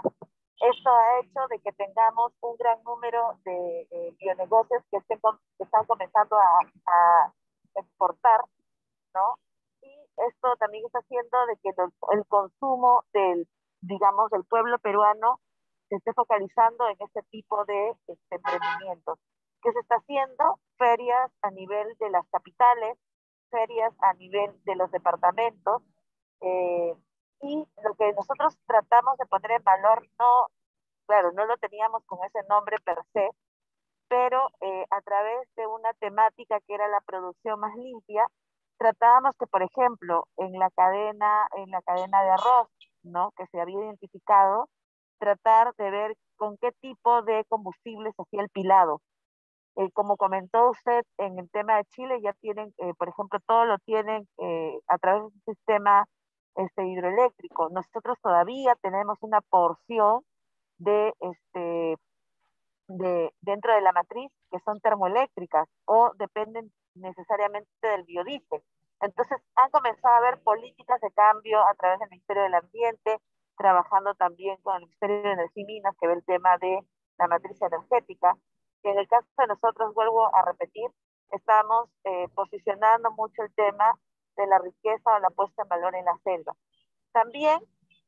Esto ha hecho de que tengamos un gran número de eh, bionegocios que, estén, están comenzando a, exportar, ¿no? Y esto también está haciendo de que el, consumo del, digamos, del pueblo peruano se esté focalizando en este tipo de este, emprendimientos. ¿Qué se está haciendo? Ferias a nivel de las capitales, ferias a nivel de los departamentos, eh, y lo que nosotros tratamos de poner en valor, no, claro, no lo teníamos con ese nombre per se, pero eh, a través de una temática que era la producción más limpia, tratábamos que, por ejemplo, en la cadena, en la cadena de arroz, ¿no? que se había identificado, tratar de ver con qué tipo de combustible se hacía el pilado. Eh, como comentó usted en el tema de Chile, ya tienen, eh, por ejemplo, todo lo tienen a través de un sistema este, hidroeléctrico. Nosotros todavía tenemos una porción de, este, de, dentro de la matriz que son termoeléctricas o dependen necesariamente del biodiesel. Entonces han comenzado a haber políticas de cambio a través del Ministerio del Ambiente, trabajando también con el Ministerio de Energía y Minas, que ve el tema de la matriz energética. Y en el caso de nosotros, vuelvo a repetir, estamos eh, posicionando mucho el tema de la riqueza o la puesta en valor en la selva. También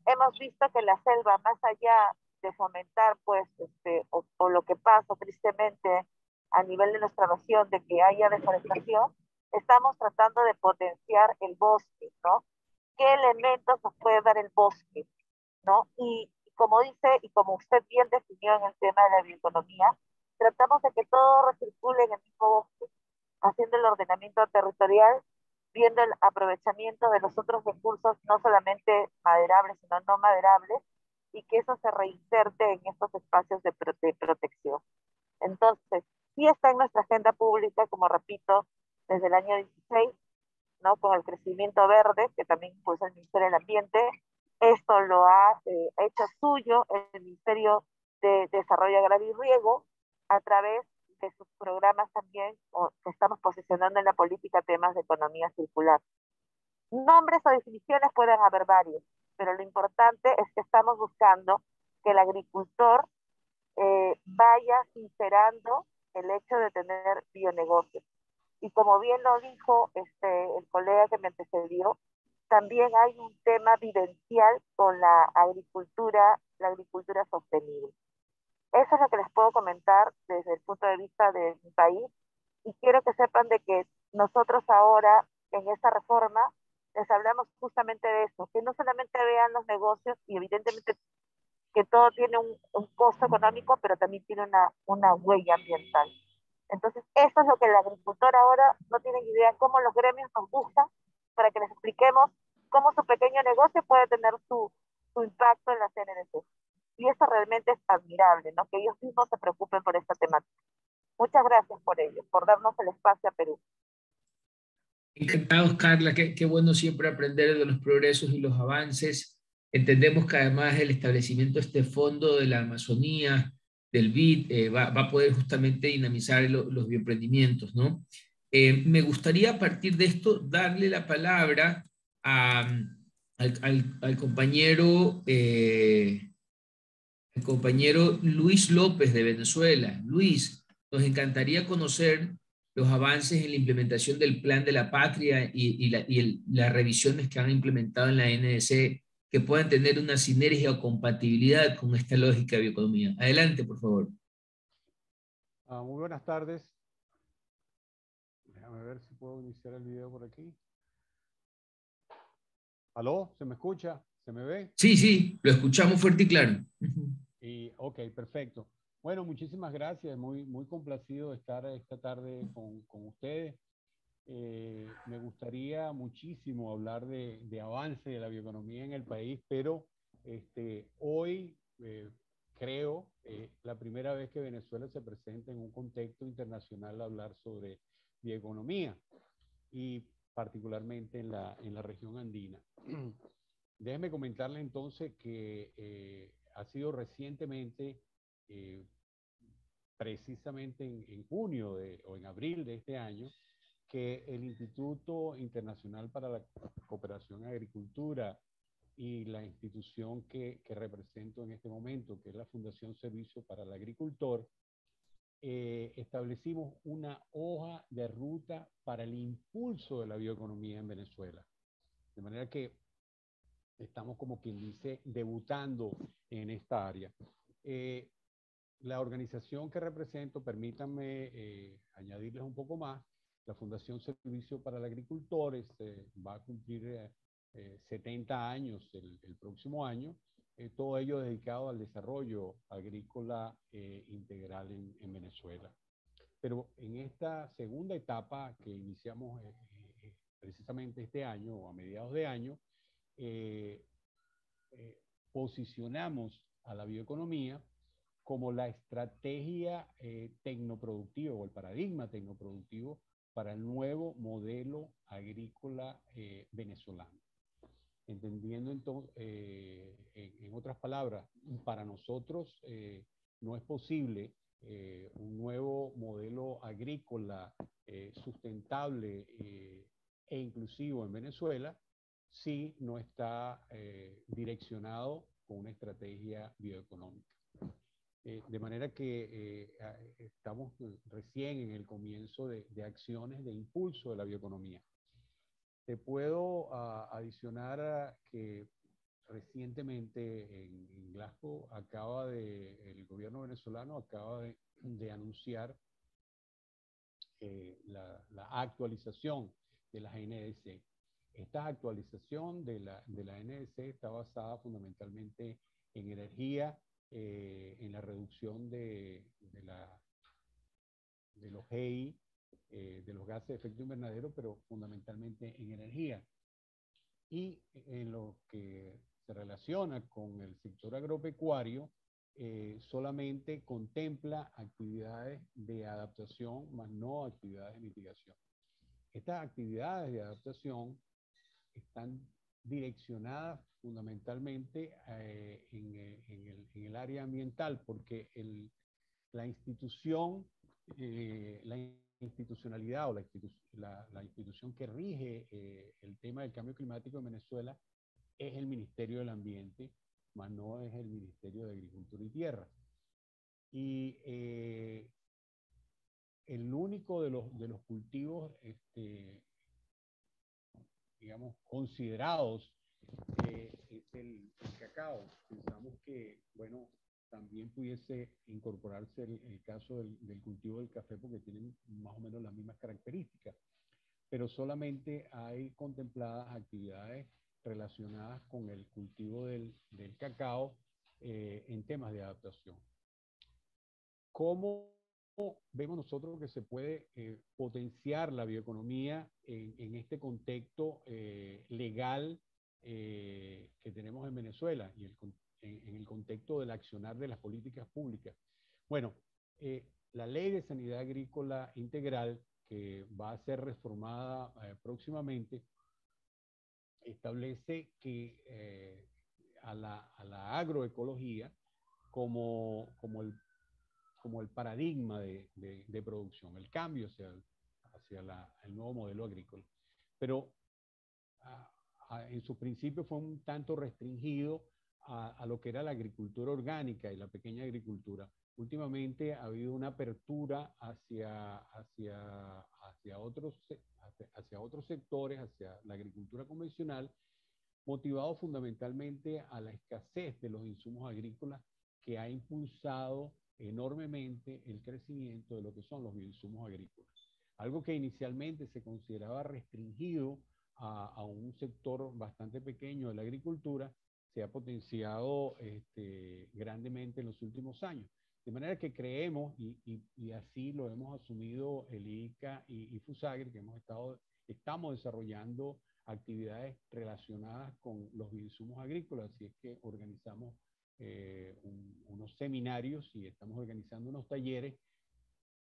hemos visto que la selva, más allá de fomentar, pues, este, o, lo que pasa tristemente a nivel de nuestra región, de que haya deforestación, estamos tratando de potenciar el bosque, ¿no? ¿Qué elementos nos puede dar el bosque, ¿no? Y, como dice, y como usted bien definió en el tema de la bioeconomía, tratamos de que todo recircule en el mismo bosque, haciendo el ordenamiento territorial viendo el aprovechamiento de los otros recursos, no solamente maderables, sino no maderables, y que eso se reinserte en estos espacios de, protección. Entonces, sí está en nuestra agenda pública, como repito, desde el año 16, ¿no? con el crecimiento verde, que también impulsa el Ministerio del Ambiente. Esto lo ha eh, hecho suyo el Ministerio de Desarrollo Agrario y Riego a través de sus programas también que estamos posicionando en la política temas de economía circular. Nombres o definiciones pueden haber varios, pero lo importante es que estamos buscando que el agricultor eh, vaya sincerando el hecho de tener bionegocios. Y como bien lo dijo este, el colega que me antecedió, también hay un tema vivencial con la agricultura, la agricultura sostenible. Eso es lo que les puedo comentar desde el punto de vista de mi país y quiero que sepan de que nosotros ahora en esta reforma les hablamos justamente de eso, que no solamente vean los negocios y evidentemente que todo tiene un, costo económico, pero también tiene una, una huella ambiental. Entonces, eso es lo que el agricultor ahora no tiene idea, cómo los gremios nos buscan para que les expliquemos cómo su pequeño negocio puede tener su, su impacto en la CNDC. Y eso realmente es admirable, ¿no? Que ellos mismos se preocupen por esta temática. Muchas gracias por ello, por darnos el espacio a Perú. Encantados, Carla. Qué, qué, bueno siempre aprender de los progresos y los avances. Entendemos que además el establecimiento de este fondo de la Amazonía, del BID, eh, va, va, a poder justamente dinamizar los bioemprendimientos, ¿no? Eh, me gustaría a partir de esto darle la palabra a, al, al, compañero, eh, el compañero Luis López de Venezuela. Luis, nos encantaría conocer los avances en la implementación del Plan de la Patria y, las revisiones que han implementado en la NDC que puedan tener una sinergia o compatibilidad con esta lógica de bioeconomía. Adelante, por favor. Ah, muy buenas tardes. Déjame ver si puedo iniciar el video por aquí. ¿Aló? ¿Se me escucha? ¿Se me ve? Sí, sí, lo escuchamos fuerte y claro. Y, ok, perfecto. Bueno, muchísimas gracias. Muy, muy complacido estar esta tarde con, con ustedes. Eh, me gustaría muchísimo hablar de, de, avance de la bioeconomía en el país, pero este, hoy eh, creo eh, la primera vez que Venezuela se presenta en un contexto internacional a hablar sobre bioeconomía y particularmente en la, en la región andina. Déjenme comentarles entonces que eh, ha sido recientemente precisamente en, junio de, o en abril de este año, que el Instituto Internacional para la Cooperación en Agricultura y la institución que, que, represento en este momento, que es la Fundación Servicio para el Agricultor, eh, establecimos una hoja de ruta para el impulso de la bioeconomía en Venezuela. De manera que estamos, como quien dice, debutando en esta área. Eh, la organización que represento, permítanme eh, añadirles un poco más, la Fundación Servicio para el Agricultor este, va a cumplir 70 eh, eh, años el, próximo año, todo ello dedicado al desarrollo agrícola integral en, en, Venezuela. Pero en esta segunda etapa que iniciamos precisamente este año o a mediados de año, posicionamos a la bioeconomía como la estrategia eh, tecnoproductiva o el paradigma tecnoproductivo para el nuevo modelo agrícola eh, venezolano. Entendiendo entonces, eh, en, otras palabras, para nosotros no es posible un nuevo modelo agrícola sustentable e inclusivo en Venezuela si no está direccionado con una estrategia bioeconómica. Eh, de manera que eh, estamos recién en el comienzo de, acciones de impulso de la bioeconomía. Te puedo adicionar que recientemente en, Glasgow acaba de, el gobierno venezolano acaba de, anunciar eh, la, la, actualización de las NDC. Esta actualización de la, de la NDC está basada fundamentalmente en energía eh, en la reducción de, de los GI, eh, de los gases de efecto invernadero, pero fundamentalmente en energía. Y en lo que se relaciona con el sector agropecuario, eh, solamente contempla actividades de adaptación, más no actividades de mitigación. Estas actividades de adaptación están direccionadas fundamentalmente eh, eh, en, el, área ambiental, porque la institución, eh, la institucionalidad o la, institución que rige el tema del cambio climático en Venezuela es el Ministerio del Ambiente, más no es el Ministerio de Agricultura y Tierra. Y el único de los, de los cultivos, este, digamos, considerados eh, el, cacao. Pensamos que, bueno, también pudiese incorporarse el, caso del, cultivo del café porque tienen más o menos las mismas características. pero solamente hay contempladas actividades relacionadas con el cultivo del, del cacao eh, en temas de adaptación. ¿Cómo vemos nosotros que se puede eh, potenciar la bioeconomía en, en este contexto eh, legal que tenemos en Venezuela y el, en, en, el contexto del accionar de las políticas públicas? Bueno, la ley de sanidad agrícola integral que va a ser reformada próximamente establece que eh, a, la, a, la, agroecología como, como, el, como el paradigma de, de, de producción, el cambio hacia, hacia la, el nuevo modelo agrícola. Pero a, en su principio fue un tanto restringido a, lo que era la agricultura orgánica y la pequeña agricultura. Últimamente ha habido una apertura hacia, hacia, hacia otros hacia otros sectores, hacia la agricultura convencional, motivado fundamentalmente a la escasez de los insumos agrícolas que ha impulsado enormemente el crecimiento de lo que son los bioinsumos agrícolas. Algo que inicialmente se consideraba restringido a, un sector bastante pequeño de la agricultura, se ha potenciado este, grandemente en los últimos años. De manera que creemos, y, así lo hemos asumido el ICA y, FUSAGRE, que hemos estado, estamos desarrollando actividades relacionadas con los insumos agrícolas, así es que organizamos eh, un, unos seminarios y estamos organizando unos talleres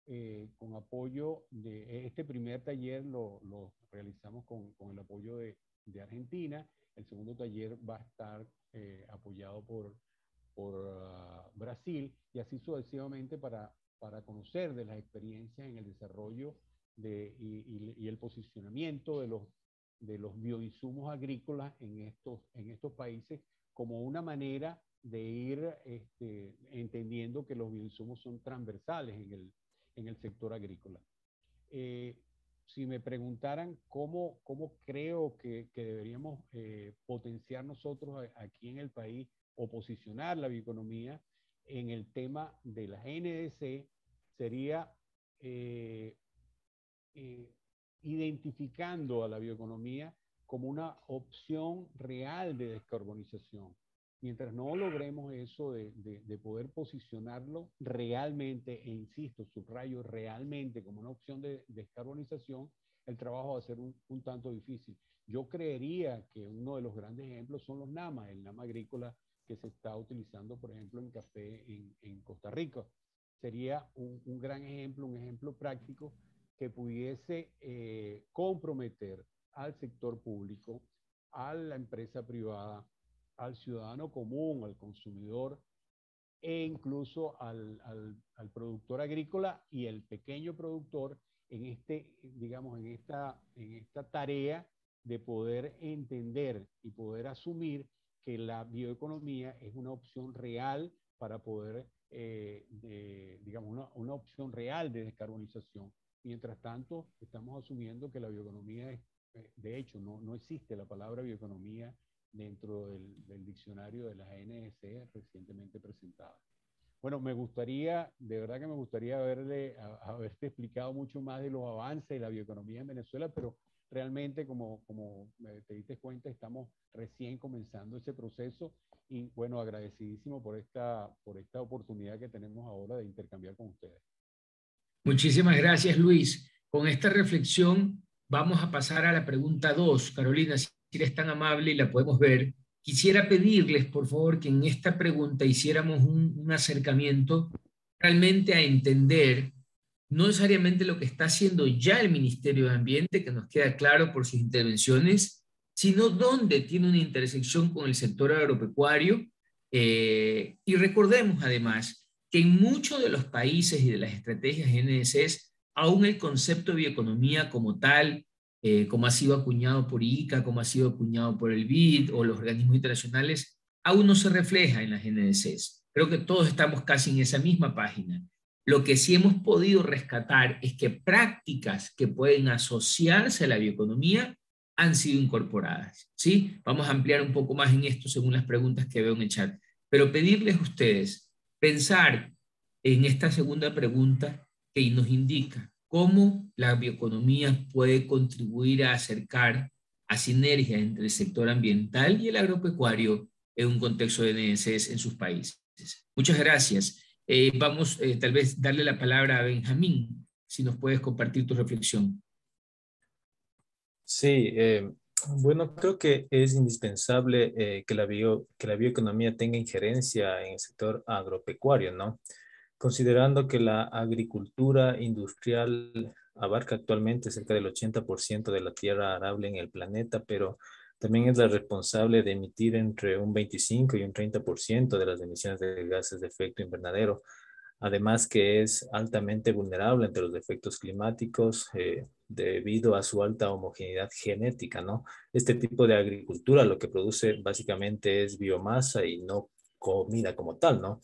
eh, con apoyo de este primer taller lo, lo realizamos con, con, el apoyo de, de, Argentina, el segundo taller va a estar eh, apoyado por por uh, Brasil y así sucesivamente para, para conocer de las experiencias en el desarrollo de, y, y, y, el posicionamiento de los, de los bioinsumos agrícolas en estos, en estos países como una manera de ir este, entendiendo que los bioinsumos son transversales en el, en el sector agrícola. Eh, si me preguntaran cómo, cómo creo que, que deberíamos eh, potenciar nosotros aquí en el país o posicionar la bioeconomía en el tema de la NDC sería eh, eh, identificando a la bioeconomía como una opción real de descarbonización. Mientras no logremos eso de, de, de, poder posicionarlo realmente, e insisto, subrayo realmente como una opción de descarbonización, el trabajo va a ser un, un tanto difícil. Yo creería que uno de los grandes ejemplos son los NAMA, el NAMA agrícola que se está utilizando, por ejemplo, en café en, en Costa Rica. Sería un, un, gran ejemplo, un ejemplo práctico que pudiese eh, comprometer al sector público, a la empresa privada, al ciudadano común, al consumidor e incluso al, al, al, productor agrícola y el pequeño productor en, este, digamos, en, esta, en esta tarea de poder entender y poder asumir que la bioeconomía es una opción real para poder, eh, de, digamos, una, una, opción real de descarbonización. Mientras tanto, estamos asumiendo que la bioeconomía es, eh, de hecho, no, no existe la palabra bioeconomía dentro del, del diccionario de la ANS recientemente presentada. Bueno, me gustaría, de verdad que me gustaría haberle, haberte explicado mucho más de los avances de la bioeconomía en Venezuela, pero realmente, como, como te diste cuenta, estamos recién comenzando ese proceso y bueno, agradecidísimo por esta, por esta oportunidad que tenemos ahora de intercambiar con ustedes. Muchísimas gracias, Luis. Con esta reflexión vamos a pasar a la pregunta 2. Carolina, si eres tan amable y la podemos ver, quisiera pedirles, por favor, que en esta pregunta hiciéramos un, un acercamiento realmente a entender no necesariamente lo que está haciendo ya el Ministerio de Ambiente, que nos queda claro por sus intervenciones, sino dónde tiene una intersección con el sector agropecuario. Eh, y recordemos además que en muchos de los países y de las estrategias NSS, aún el concepto de bioeconomía como tal, eh, como ha sido acuñado por ICA, como ha sido acuñado por el BID o los organismos internacionales, aún no se refleja en las NDCs. Creo que todos estamos casi en esa misma página. Lo que sí hemos podido rescatar es que prácticas que pueden asociarse a la bioeconomía han sido incorporadas. ¿sí? Vamos a ampliar un poco más en esto según las preguntas que veo en el chat. Pero pedirles a ustedes pensar en esta segunda pregunta que nos indica cómo la bioeconomía puede contribuir a acercar a sinergia entre el sector ambiental y el agropecuario en un contexto de NSS en sus países. Muchas gracias. Eh, vamos eh, tal vez darle la palabra a Benjamín, si nos puedes compartir tu reflexión. Sí, eh, bueno, creo que es indispensable que, la bio, que la bioeconomía tenga injerencia en el sector agropecuario, ¿no? Considerando que la agricultura industrial abarca actualmente cerca del 80% de la tierra arable en el planeta, pero también es la responsable de emitir entre un 25 y un 30% de las emisiones de gases de efecto invernadero. Además que es altamente vulnerable ante los efectos climáticos eh, debido a su alta homogeneidad genética, ¿no? Este tipo de agricultura lo que produce básicamente es biomasa y no comida como tal, ¿no?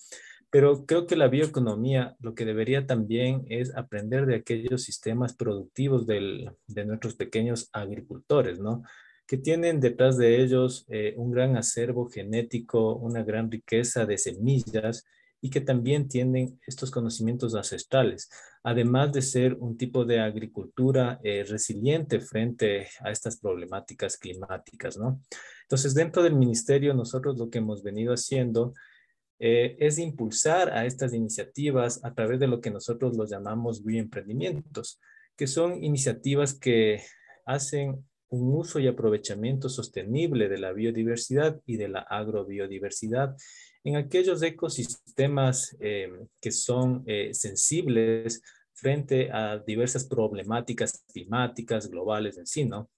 Pero creo que la bioeconomía lo que debería también es aprender de aquellos sistemas productivos del, de nuestros pequeños agricultores, ¿no? que tienen detrás de ellos eh, un gran acervo genético, una gran riqueza de semillas y que también tienen estos conocimientos ancestrales, además de ser un tipo de agricultura eh, resiliente frente a estas problemáticas climáticas, ¿no? Entonces, dentro del ministerio, nosotros lo que hemos venido haciendo eh, es impulsar a estas iniciativas a través de lo que nosotros los llamamos bioemprendimientos, que son iniciativas que hacen un uso y aprovechamiento sostenible de la biodiversidad y de la agrobiodiversidad en aquellos ecosistemas eh, que son eh, sensibles frente a diversas problemáticas climáticas globales en sí, ¿no?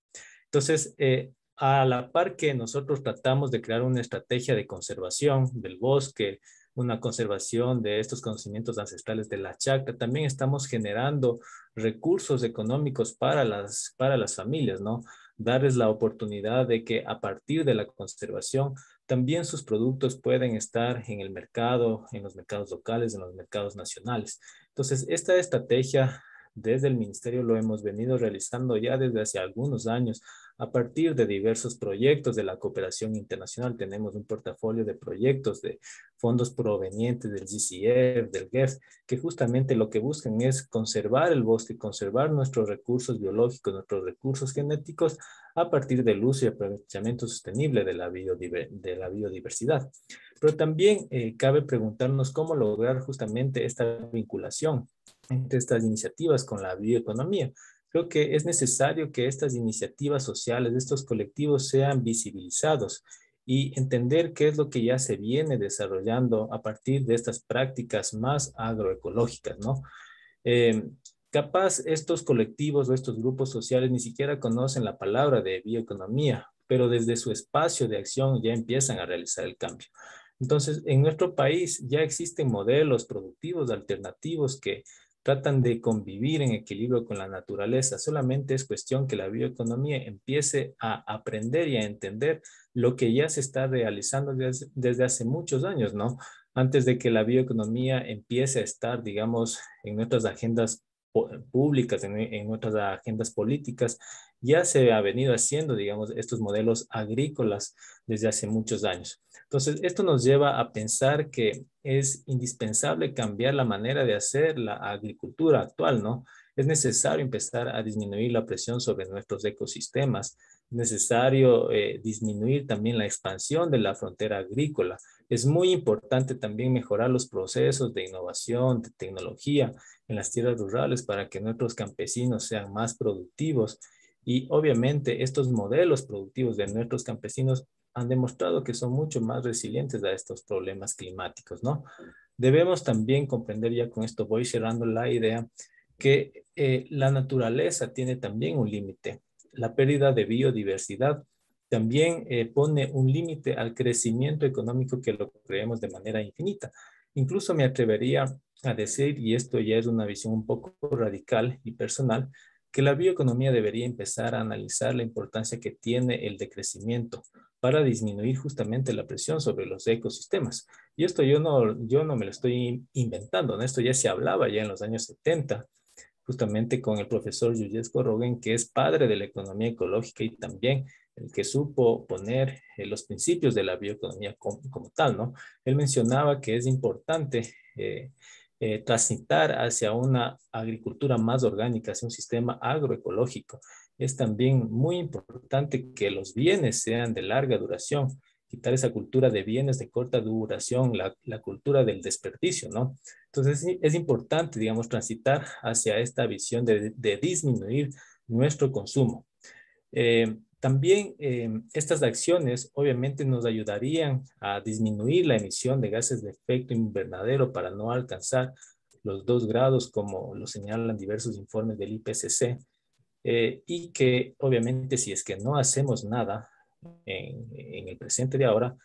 Entonces, eh, a la par que nosotros tratamos de crear una estrategia de conservación del bosque, una conservación de estos conocimientos ancestrales de la chacra. También estamos generando recursos económicos para las, para las familias, ¿no? Darles la oportunidad de que a partir de la conservación también sus productos pueden estar en el mercado, en los mercados locales, en los mercados nacionales. Entonces, esta estrategia desde el ministerio lo hemos venido realizando ya desde hace algunos años a partir de diversos proyectos de la cooperación internacional. Tenemos un portafolio de proyectos de fondos provenientes del GCF, del GEF, que justamente lo que buscan es conservar el bosque, conservar nuestros recursos biológicos, nuestros recursos genéticos a partir del uso y aprovechamiento sostenible de la, biodiversidad. Pero también eh, cabe preguntarnos cómo lograr justamente esta vinculación entre estas iniciativas con la bioeconomía. Creo que es necesario que estas iniciativas sociales, estos colectivos sean visibilizados y entender qué es lo que ya se viene desarrollando a partir de estas prácticas más agroecológicas, ¿no? Eh, capaz estos colectivos o estos grupos sociales ni siquiera conocen la palabra de bioeconomía, pero desde su espacio de acción ya empiezan a realizar el cambio. Entonces, en nuestro país ya existen modelos productivos alternativos que tratan de convivir en equilibrio con la naturaleza. Solamente es cuestión que la bioeconomía empiece a aprender y a entender lo que ya se está realizando desde, hace muchos años, ¿no? Antes de que la bioeconomía empiece a estar, digamos, en nuestras agendas públicas, en, en nuestras agendas políticas, ya se ha venido haciendo, digamos, estos modelos agrícolas desde hace muchos años. Entonces, esto nos lleva a pensar que es indispensable cambiar la manera de hacer la agricultura actual, ¿no? Es necesario empezar a disminuir la presión sobre nuestros ecosistemas, es necesario eh, disminuir también la expansión de la frontera agrícola. Es muy importante también mejorar los procesos de innovación, de tecnología en las tierras rurales para que nuestros campesinos sean más productivos y obviamente estos modelos productivos de nuestros campesinos han demostrado que son mucho más resilientes a estos problemas climáticos, ¿no? Debemos también comprender, ya con esto voy cerrando la idea, que eh, la naturaleza tiene también un límite. La pérdida de biodiversidad también eh, pone un límite al crecimiento económico que lo creemos de manera infinita. Incluso me atrevería a decir, y esto ya es una visión un poco radical y personal, que la bioeconomía debería empezar a analizar la importancia que tiene el decrecimiento para disminuir justamente la presión sobre los ecosistemas. Y esto yo no, yo no me lo estoy inventando, ¿no? esto ya se hablaba ya en los años 70, justamente con el profesor Yuyesco Rogen, que es padre de la economía ecológica y también el que supo poner eh, los principios de la bioeconomía como, tal, ¿no? Él mencionaba que es importante eh, eh, transitar hacia una agricultura más orgánica, hacia un sistema agroecológico. Es también muy importante que los bienes sean de larga duración, quitar esa cultura de bienes de corta duración, la, cultura del desperdicio, ¿no? Entonces es importante, digamos, transitar hacia esta visión de, de disminuir nuestro consumo. Eh, también eh, estas acciones obviamente nos ayudarían a disminuir la emisión de gases de efecto invernadero para no alcanzar los dos grados como lo señalan diversos informes del IPCC eh, y que obviamente si es que no hacemos nada en, en el presente de ahora,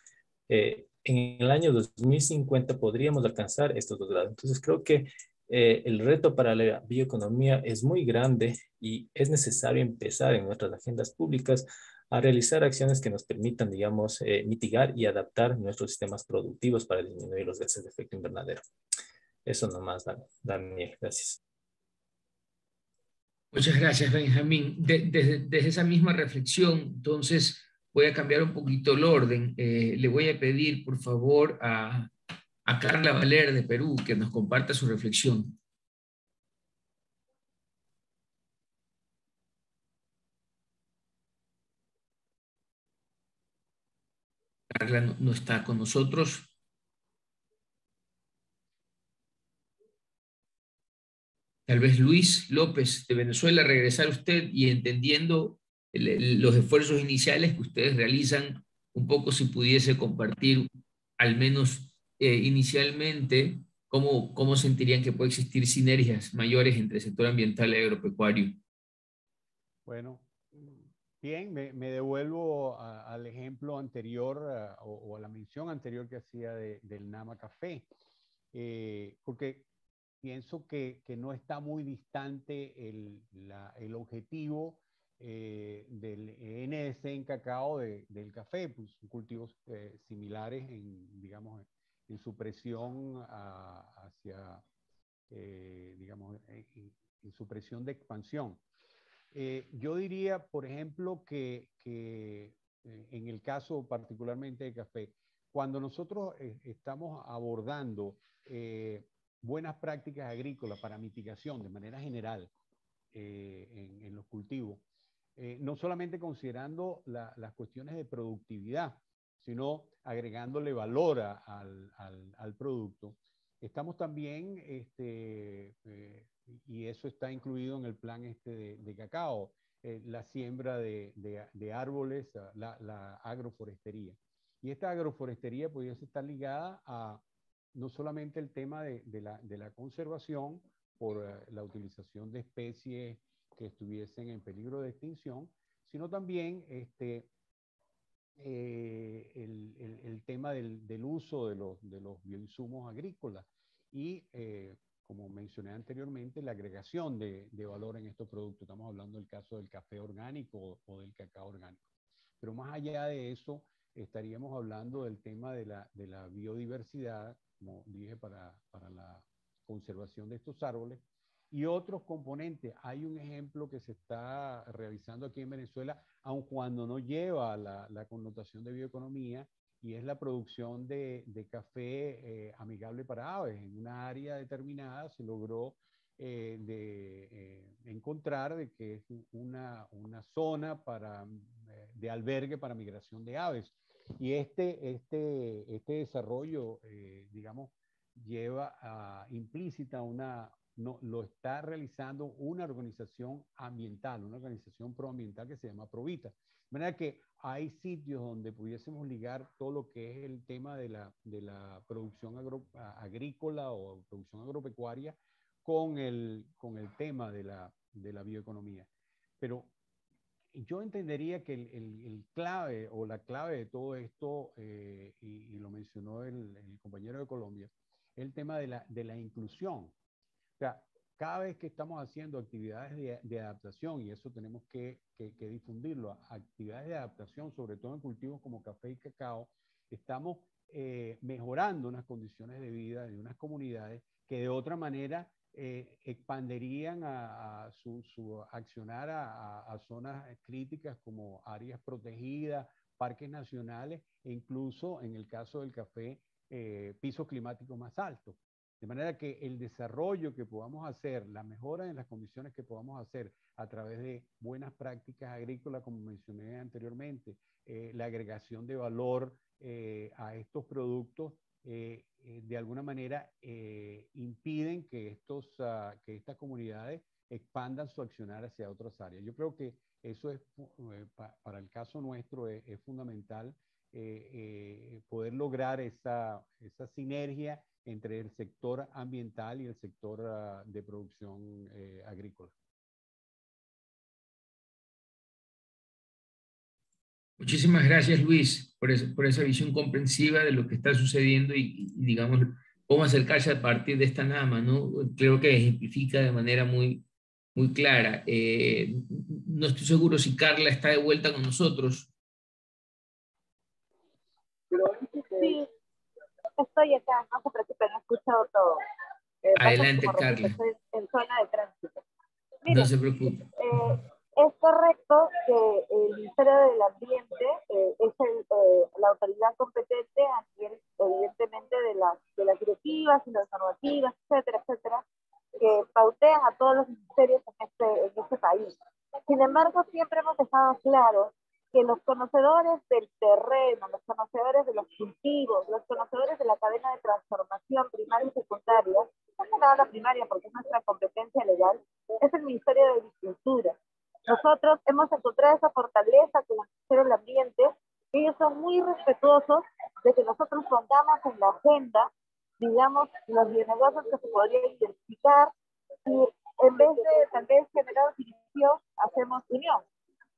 eh, en el año 2050 podríamos alcanzar estos dos grados. Entonces creo que eh, el reto para la bioeconomía es muy grande y es necesario empezar en nuestras agendas públicas a realizar acciones que nos permitan, digamos, eh, mitigar y adaptar nuestros sistemas productivos para disminuir los gases de efecto invernadero. Eso nomás, Daniel. Gracias. Muchas gracias, Benjamín. desde, esa misma reflexión, entonces, voy a cambiar un poquito el orden. Eh, le voy a pedir, por favor, a a Carla Valer de Perú que nos comparta su reflexión. Carla no, está con nosotros. Tal vez Luis López de Venezuela, regresar usted y entendiendo los esfuerzos iniciales que ustedes realizan, un poco si pudiese compartir al menos eh, inicialmente, ¿cómo, ¿cómo sentirían que puede existir sinergias mayores entre el sector ambiental y agropecuario? Bueno, bien, me, me devuelvo al ejemplo anterior o, a la mención anterior que hacía del Nama Café, eh, porque pienso que, que, no está muy distante el, la, el objetivo eh, del NS en cacao del café, pues cultivos similares en, digamos, en su presión hacia, eh, digamos, en, su presión de expansión. Eh, yo diría, por ejemplo, que, que eh, en el caso particularmente de café, cuando nosotros estamos abordando buenas prácticas agrícolas para mitigación de manera general en, en, los cultivos, no solamente considerando las cuestiones de productividad, sino agregándole valor al, al, al, producto. Estamos también, este, eh, y eso está incluido en el plan este de, cacao, eh, la siembra de, de, árboles, la, la, agroforestería. Y esta agroforestería pudiese estar ligada a no solamente el tema de, la, la, conservación por eh, la utilización de especies que estuviesen en peligro de extinción, sino también este, eh, el, el, tema del, del, uso de los, de los bioinsumos agrícolas y, eh, como mencioné anteriormente, la agregación de, de, valor en estos productos. Estamos hablando del caso del café orgánico o del cacao orgánico. Pero más allá de eso, estaríamos hablando del tema de la, de la biodiversidad, como dije, para, para la conservación de estos árboles, y otros componentes. Hay un ejemplo que se está realizando aquí en Venezuela, aun cuando no lleva la, la connotación de bioeconomía, y es la producción de, de café eh, amigable para aves. En una área determinada se logró eh, de, eh, encontrar de que es una, una zona para, de albergue para migración de aves. Y este, este, este desarrollo, digamos, lleva a, implícita una, no, lo está realizando una organización ambiental, una organización proambiental que se llama Provita. De manera que hay sitios donde pudiésemos ligar todo lo que es el tema de la, de la producción agrícola o producción agropecuaria con el, con el tema de la, de la bioeconomía. Pero yo entendería que el, el, clave o la clave de todo esto, eh, y, lo mencionó el, el, compañero de Colombia, el tema de la, de la inclusión. O sea, cada vez que estamos haciendo actividades de, adaptación, y eso tenemos que, difundirlo, actividades de adaptación, sobre todo en cultivos como café y cacao, estamos eh, mejorando unas condiciones de vida de unas comunidades que de otra manera eh, expanderían a, su, accionar a, zonas críticas como áreas protegidas, parques nacionales e incluso en el caso del café, eh, pisos climáticos más altos. De manera que el desarrollo que podamos hacer, la mejora en las condiciones que podamos hacer a través de buenas prácticas agrícolas, como mencioné anteriormente, eh, la agregación de valor eh, a estos productos, eh, de alguna manera impiden que, estos, uh, que estas comunidades expandan su accionar hacia otras áreas. Yo creo que eso es, para el caso nuestro, es, es fundamental poder lograr esa, esa sinergia entre el sector ambiental y el sector uh, de producción eh, agrícola. Muchísimas gracias, Luis, por, esa visión comprensiva de lo que está sucediendo y, y, digamos, cómo acercarse a partir de esta NAMA, ¿no? Creo que ejemplifica de manera muy, muy clara. Eh, no estoy seguro si Carla está de vuelta con nosotros. Sí, estoy acá, no se preocupen, he escuchado todo. Eh, Adelante, Carla. Estoy en zona de tránsito. Miren, no se preocupe. Eh, es correcto que el Ministerio del Ambiente eh, es el, la autoridad competente a nivel, evidentemente, de, la, de las directivas y las normativas, etcétera, etcétera, que pautean a todos los ministerios en este, en este país. Sin embargo, siempre hemos dejado claro que los conocedores del terreno, los conocedores de los cultivos, los conocedores de la cadena de transformación primaria y secundaria, no nada la primaria porque es nuestra competencia legal, es el Ministerio de Agricultura. Nosotros hemos encontrado esa fortaleza con el Ministerio del Ambiente, ellos son muy respetuosos de que nosotros pongamos en la agenda, digamos, los bienegocios que se podrían identificar y en vez de tal vez generar división, hacemos unión.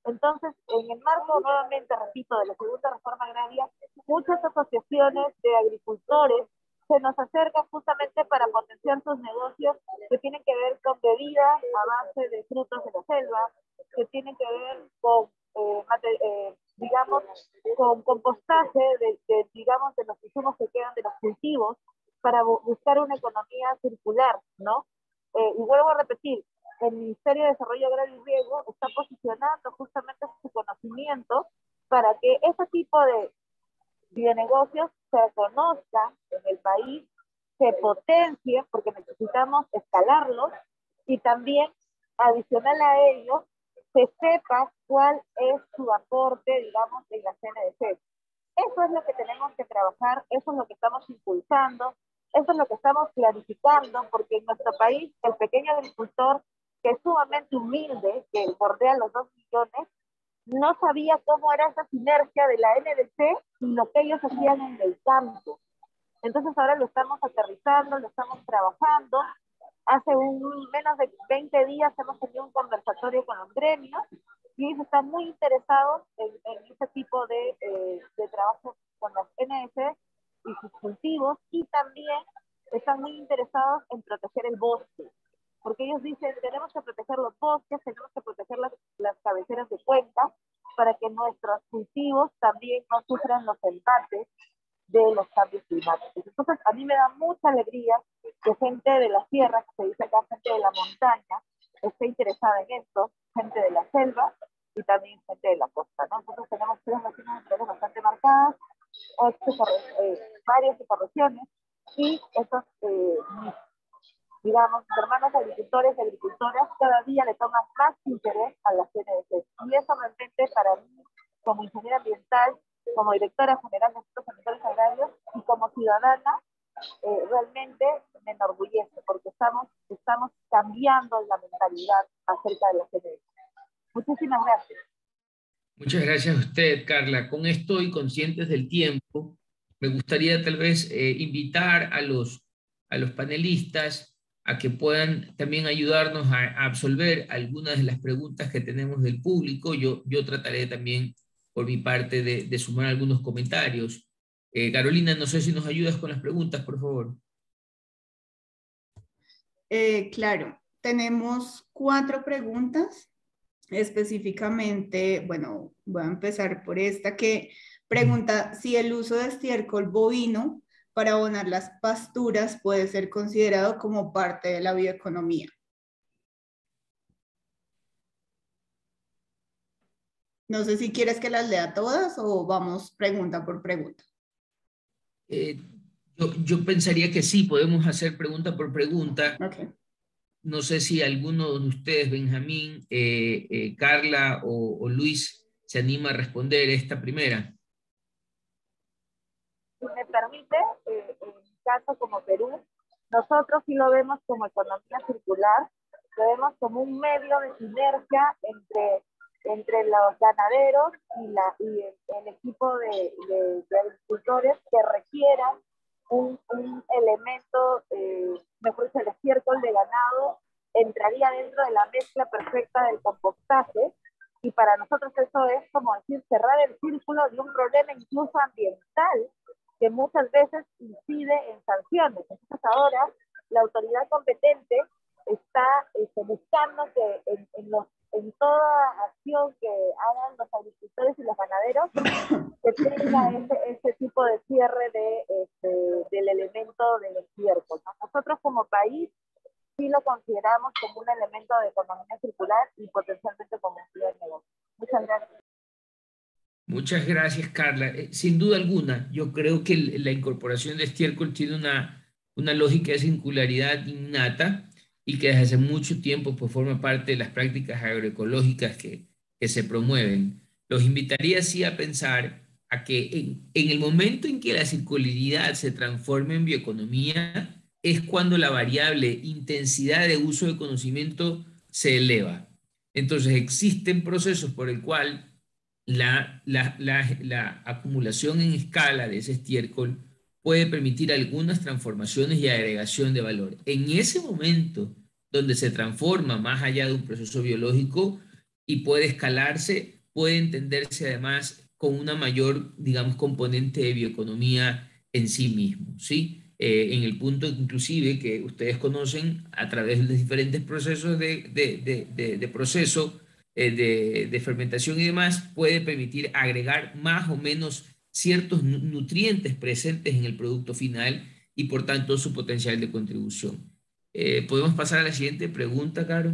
Entonces, en el marco, nuevamente, repito, de la segunda reforma agraria, muchas asociaciones de agricultores se nos acercan justamente para potenciar sus negocios que tienen que ver con bebidas a base de frutos de la selva, que tienen que ver con, eh, eh, digamos, con compostaje de, de, digamos, de los insumos que quedan de los cultivos para buscar una economía circular, ¿no? Eh, y vuelvo a repetir, el Ministerio de Desarrollo Agrario y Riego está posicionando justamente su conocimiento para que ese tipo de, de negocios se conozcan en el país, se potencien, porque necesitamos escalarlos, y también, adicional a ello, se sepa cuál es su aporte, digamos, en la CNDC. Eso es lo que tenemos que trabajar, eso es lo que estamos impulsando, eso es lo que estamos clarificando, porque en nuestro país el pequeño agricultor que es sumamente humilde, que bordea los dos millones, no sabía cómo era esa sinergia de la NDC y lo que ellos hacían en el campo. Entonces ahora lo estamos aterrizando, lo estamos trabajando. Hace un, menos de 20 días hemos tenido un conversatorio con los gremios y ellos están muy interesados en, en tipo de, eh, de trabajo con las NDC y sus cultivos y también están muy interesados en proteger el bosque porque ellos dicen, tenemos que proteger los bosques, tenemos que proteger las, las cabeceras de cuenca para que nuestros cultivos también no sufran los embates de los cambios climáticos. Entonces, a mí me da mucha alegría que gente de la sierra, que se dice acá gente de la montaña, esté interesada en esto, gente de la selva y también gente de la costa. ¿no? Nosotros tenemos tres regiones bastante marcadas, ocho, eh, varias ecorregiones, y esos eh, digamos, hermanos agricultores y agricultoras cada día le toman más interés a la CNDC. Y eso realmente para mí, como ingeniera ambiental, como directora general de estos sanitarios agrarios y como ciudadana, eh, realmente me enorgullece porque estamos, estamos cambiando la mentalidad acerca de la CNDC. Muchísimas gracias. Muchas gracias a usted, Carla. Con esto y conscientes del tiempo, me gustaría tal vez eh, invitar a los, a los panelistas a que puedan también ayudarnos a, absolver algunas de las preguntas que tenemos del público. Yo, yo trataré también, por mi parte, de, sumar algunos comentarios. Eh, Carolina, no sé si nos ayudas con las preguntas, por favor. Eh, claro, tenemos cuatro preguntas. Específicamente, bueno, voy a empezar por esta que pregunta si el uso de estiércol bovino para abonar las pasturas puede ser considerado como parte de la bioeconomía. No sé si quieres que las lea todas o vamos pregunta por pregunta. Eh, Yo, pensaría que sí, podemos hacer pregunta por pregunta. No sé si alguno de ustedes, Benjamín, eh, eh, Carla o, Luis, se anima a responder esta primera. Si me permite, caso como Perú, nosotros sí lo vemos como economía circular, lo vemos como un medio de sinergia entre, entre los ganaderos y, la, y el, equipo de, de agricultores que requieran un, un elemento, eh, mejor dicho, el estiércol de ganado entraría dentro de la mezcla perfecta del compostaje. Y para nosotros eso es como decir cerrar el círculo de un problema incluso ambiental que muchas veces incide en sanciones. Entonces ahora la autoridad competente está este, buscando que en, toda acción que hagan los agricultores y los ganaderos se tenga ese, ese tipo de cierre de, este, del elemento del estiércol. Nosotros como país sí lo consideramos como un elemento de economía circular y potencialmente como un de negocio. Muchas gracias. Muchas gracias, Carla. Eh, sin duda alguna, yo creo que la incorporación de estiércol tiene una, una lógica de singularidad innata y que desde hace mucho tiempo pues, forma parte de las prácticas agroecológicas que, que se promueven. Los invitaría así a pensar a que en, en, el momento en que la circularidad se transforme en bioeconomía, es cuando la variable intensidad de uso de conocimiento se eleva. Entonces existen procesos por el cual la, la, la, la acumulación en escala de ese estiércol puede permitir algunas transformaciones y agregación de valor. En ese momento donde se transforma más allá de un proceso biológico y puede escalarse, puede entenderse además con una mayor, digamos, componente de bioeconomía en sí mismo, ¿sí? Eh, en el punto inclusive que ustedes conocen a través de diferentes procesos de, de, de, de proceso eh, de, fermentación y demás, puede permitir agregar más o menos ciertos nutrientes presentes en el producto final y por tanto su potencial de contribución. Eh, ¿Podemos pasar a la siguiente pregunta, Caro?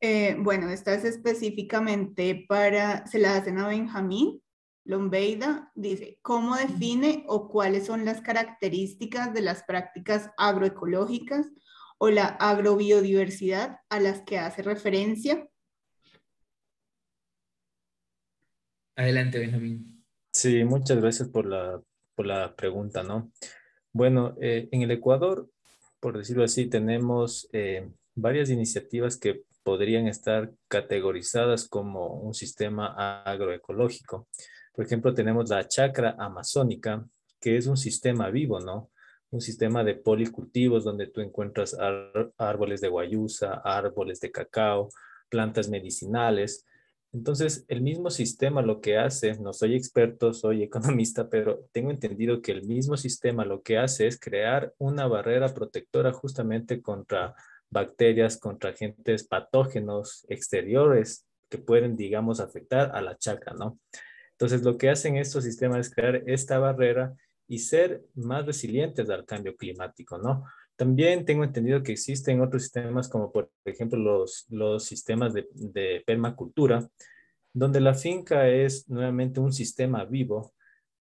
Eh, bueno, esta es específicamente para, se la hacen a Benjamín Lombeida, dice, ¿cómo define o cuáles son las características de las prácticas agroecológicas o la agrobiodiversidad a las que hace referencia? Adelante, Benjamín. Sí, muchas gracias por la, por la pregunta, ¿no? Bueno, eh, en el Ecuador, por decirlo así, tenemos eh, varias iniciativas que podrían estar categorizadas como un sistema agroecológico. Por ejemplo, tenemos la chacra amazónica, que es un sistema vivo, ¿no? Un sistema de policultivos donde tú encuentras árboles de guayusa, árboles de cacao, plantas medicinales, entonces, el mismo sistema lo que hace, no soy experto, soy economista, pero tengo entendido que el mismo sistema lo que hace es crear una barrera protectora justamente contra bacterias, contra agentes patógenos exteriores que pueden, digamos, afectar a la chacra, ¿no? Entonces, lo que hacen estos sistemas es crear esta barrera y ser más resilientes al cambio climático, ¿no? También tengo entendido que existen otros sistemas como por ejemplo los, los sistemas de, permacultura, donde la finca es nuevamente un sistema vivo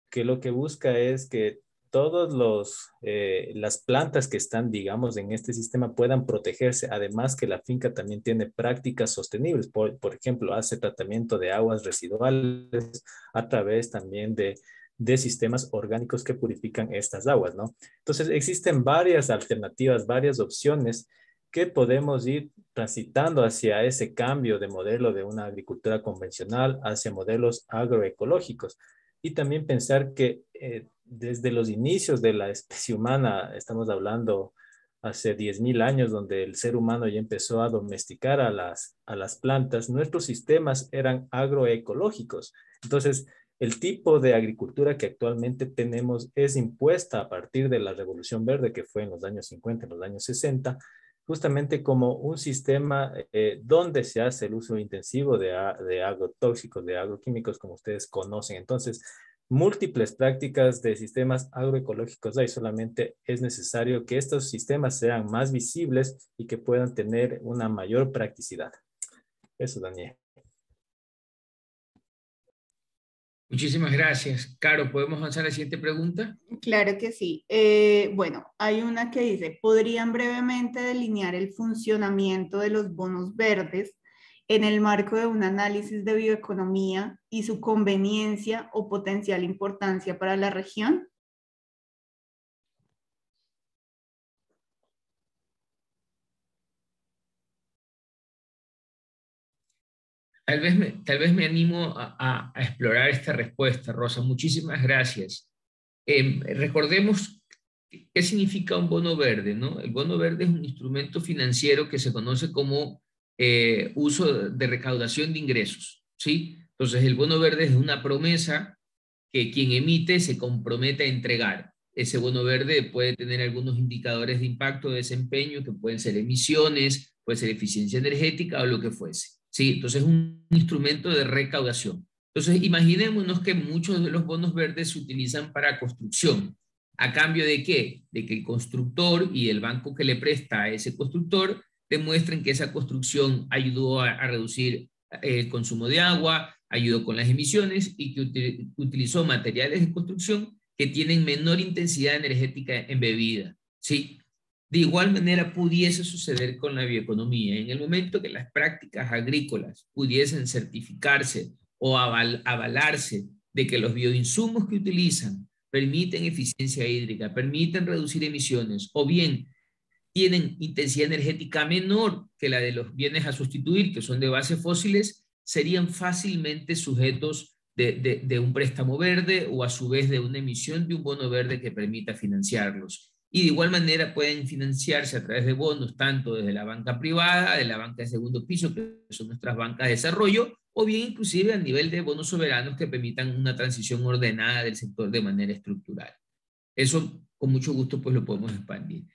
que lo que busca es que todas eh, las plantas que están, digamos, en este sistema puedan protegerse, además que la finca también tiene prácticas sostenibles, por, por ejemplo, hace tratamiento de aguas residuales a través también de de sistemas orgánicos que purifican estas aguas, ¿no? Entonces, existen varias alternativas, varias opciones que podemos ir transitando hacia ese cambio de modelo de una agricultura convencional hacia modelos agroecológicos. Y también pensar que eh, desde los inicios de la especie humana, estamos hablando hace 10.000 años, donde el ser humano ya empezó a domesticar a las, a las plantas, nuestros sistemas eran agroecológicos. Entonces, el tipo de agricultura que actualmente tenemos es impuesta a partir de la Revolución Verde, que fue en los años 50, en los años 60, justamente como un sistema eh, donde se hace el uso intensivo de, de agrotóxicos, de agroquímicos, como ustedes conocen. Entonces, múltiples prácticas de sistemas agroecológicos hay, solamente es necesario que estos sistemas sean más visibles y que puedan tener una mayor practicidad. Eso, Daniel. Muchísimas gracias. Caro, ¿podemos avanzar a la siguiente pregunta? Claro que sí. Eh, bueno, hay una que dice, ¿podrían brevemente delinear el funcionamiento de los bonos verdes en el marco de un análisis de bioeconomía y su conveniencia o potencial importancia para la región? Tal vez me, tal vez me animo a, explorar esta respuesta, Rosa. Muchísimas gracias. Em, recordemos qué significa un bono verde, ¿no? El bono verde es un instrumento financiero que se conoce como eh, uso de recaudación de ingresos, ¿sí? Entonces, el bono verde es una promesa que quien emite se compromete a entregar. Ese bono verde puede tener algunos indicadores de impacto de desempeño, que pueden ser emisiones, puede ser eficiencia energética o lo que fuese. ¿Sí? Entonces es un instrumento de recaudación. Entonces imaginémonos que muchos de los bonos verdes se utilizan para construcción. ¿A cambio de qué? De que el constructor y el banco que le presta a ese constructor demuestren que esa construcción ayudó a, reducir eh, el consumo de agua, ayudó con las emisiones y que utilizó materiales de construcción que tienen menor intensidad energética embebida. ¿sí? De igual manera pudiese suceder con la bioeconomía. En el momento que las prácticas agrícolas pudiesen certificarse o avalarse de que los bioinsumos que utilizan permiten eficiencia hídrica, permiten reducir emisiones o bien tienen intensidad energética menor que la de los bienes a sustituir, que son de base fósiles, serían fácilmente sujetos de, de, un préstamo verde o a su vez de una emisión de un bono verde que permita financiarlos y de igual manera pueden financiarse a través de bonos, tanto desde la banca privada, de la banca de segundo piso, que son nuestras bancas de desarrollo, o bien inclusive a nivel de bonos soberanos que permitan una transición ordenada del sector de manera estructural. Eso con mucho gusto pues lo podemos expandir.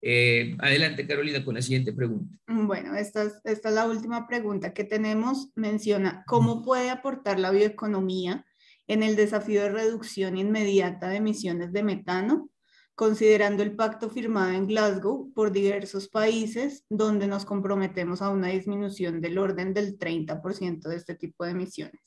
Eh, adelante Carolina con la siguiente pregunta. Bueno, esta es, esta es la última pregunta que tenemos. Menciona, ¿cómo puede aportar la bioeconomía en el desafío de reducción inmediata de emisiones de metano considerando el pacto firmado en Glasgow por diversos países, donde nos comprometemos a una disminución del orden del 30% de este tipo de emisiones.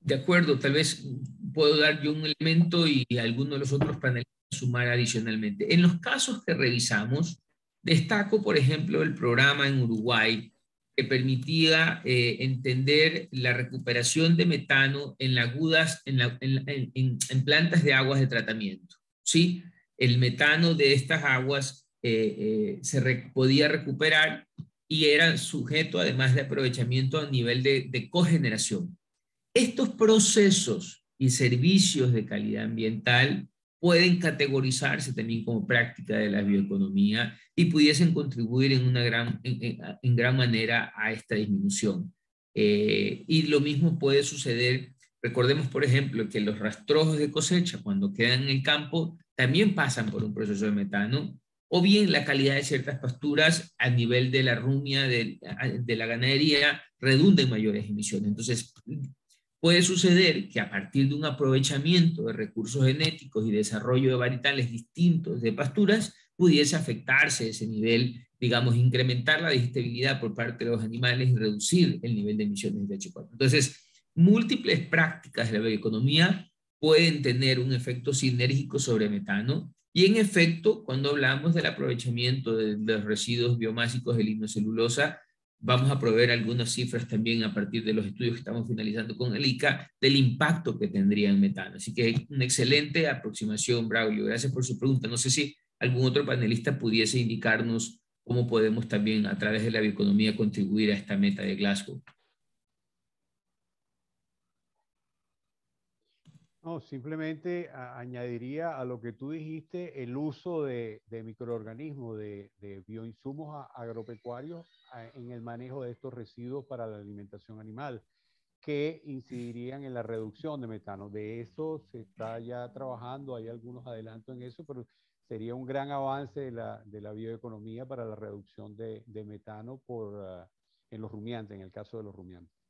De acuerdo, tal vez puedo dar yo un elemento y alguno de los otros panelistas sumar adicionalmente. En los casos que revisamos, destaco, por ejemplo, el programa en Uruguay que permitía eh, entender la recuperación de metano en, lagudas, en, en, plantas de aguas de tratamiento. ¿sí? El metano de estas aguas eh, eh, se podía recuperar y era sujeto además de aprovechamiento a nivel de, de cogeneración. Estos procesos y servicios de calidad ambiental pueden categorizarse también como práctica de la bioeconomía y pudiesen contribuir en, una gran, en, gran manera a esta disminución. Eh, y lo mismo puede suceder, recordemos por ejemplo que los rastrojos de cosecha cuando quedan en el campo también pasan por un proceso de metano, o bien la calidad de ciertas pasturas a nivel de la rumia de, de la ganadería redunda en mayores emisiones. Entonces, Puede suceder que a partir de un aprovechamiento de recursos genéticos y desarrollo de varietales distintos de pasturas, pudiese afectarse ese nivel, digamos, incrementar la digestibilidad por parte de los animales y reducir el nivel de emisiones de H4. Entonces, múltiples prácticas de la bioeconomía pueden tener un efecto sinérgico sobre metano y en efecto, cuando hablamos del aprovechamiento de los residuos biomásicos de lignocelulosa, Vamos a proveer algunas cifras también a partir de los estudios que estamos finalizando con el ICA del impacto que tendría en metano. Así que una excelente aproximación, Braulio. Gracias por su pregunta. No sé si algún otro panelista pudiese indicarnos cómo podemos también a través de la bioeconomía contribuir a esta meta de Glasgow. No, simplemente añadiría a lo que tú dijiste el uso de, microorganismos, de, bioinsumos agropecuarios en el manejo de estos residuos para la alimentación animal, que incidirían en la reducción de metano. De eso se está ya trabajando, hay algunos adelantos en eso, pero sería un gran avance de la, bioeconomía para la reducción de, metano por, ah, en los rumiantes, en el caso de los rumiantes.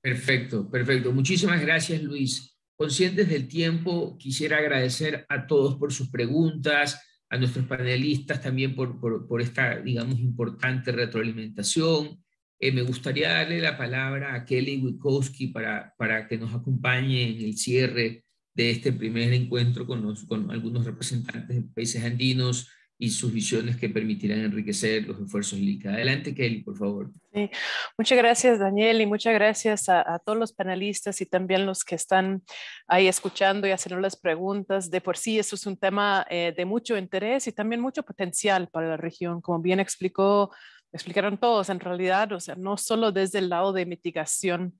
Perfecto, perfecto. Muchísimas gracias, Luis. Conscientes del tiempo, quisiera agradecer a todos por sus preguntas, a nuestros panelistas también por, por, esta, digamos, importante retroalimentación. Eh, me gustaría darle la palabra a Kelly Wikowski para, para que nos acompañe en el cierre de este primer encuentro con, con algunos representantes de países andinos y sus visiones que permitirán enriquecer los esfuerzos del ICA. Adelante, Kelly, por favor. Sí. Muchas gracias, Daniel, y muchas gracias a, todos los panelistas y también los que están ahí escuchando y haciendo las preguntas. De por sí, eso es un tema eh, de mucho interés y también mucho potencial para la región, como bien explicó, explicaron todos en realidad, o sea, no solo desde el lado de mitigación,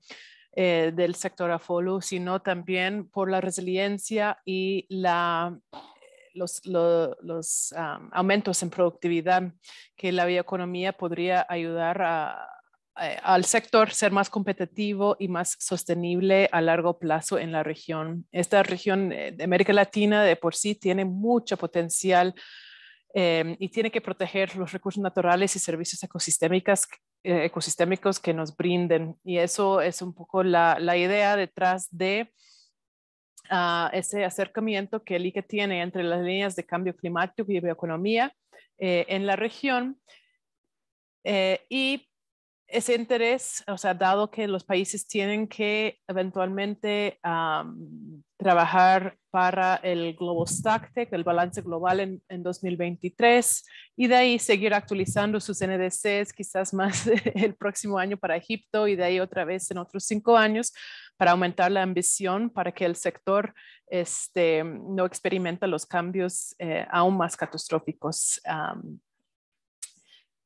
eh, del sector AFOLU, sino también por la resiliencia y la los, aumentos en productividad que la bioeconomía podría ayudar a, al sector ser más competitivo y más sostenible a largo plazo en la región. Esta región eh, de América Latina de por sí tiene mucho potencial em, y tiene que proteger los recursos naturales y servicios ecosistémicos, eh, ecosistémicos que nos brinden. Y eso es un poco la idea detrás de ese acercamiento que el ICE tiene entre las líneas de cambio climático y bioeconomía eh, en la región. Eh, y ese interés, o sea, dado que los países tienen que eventualmente trabajar para el Global Stacktech, el balance global en, en, 2023, y de ahí seguir actualizando sus NDCs, quizás más el próximo año para Egipto y de ahí otra vez en otros cinco años, para aumentar la ambición, para que el sector este, no experimente los cambios eh, aún más catastróficos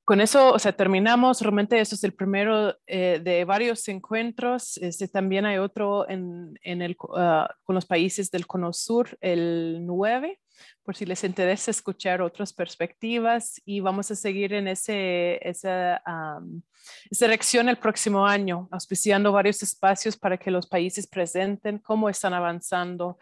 con eso, o sea, terminamos. Realmente eso es el primero eh, de varios encuentros. Este, también hay otro en, en el, ah, con los países del Cono Sur, el 9, por si les interesa escuchar otras perspectivas. Y vamos a seguir en ese, esa, esa dirección el próximo año, auspiciando varios espacios para que los países presenten cómo están avanzando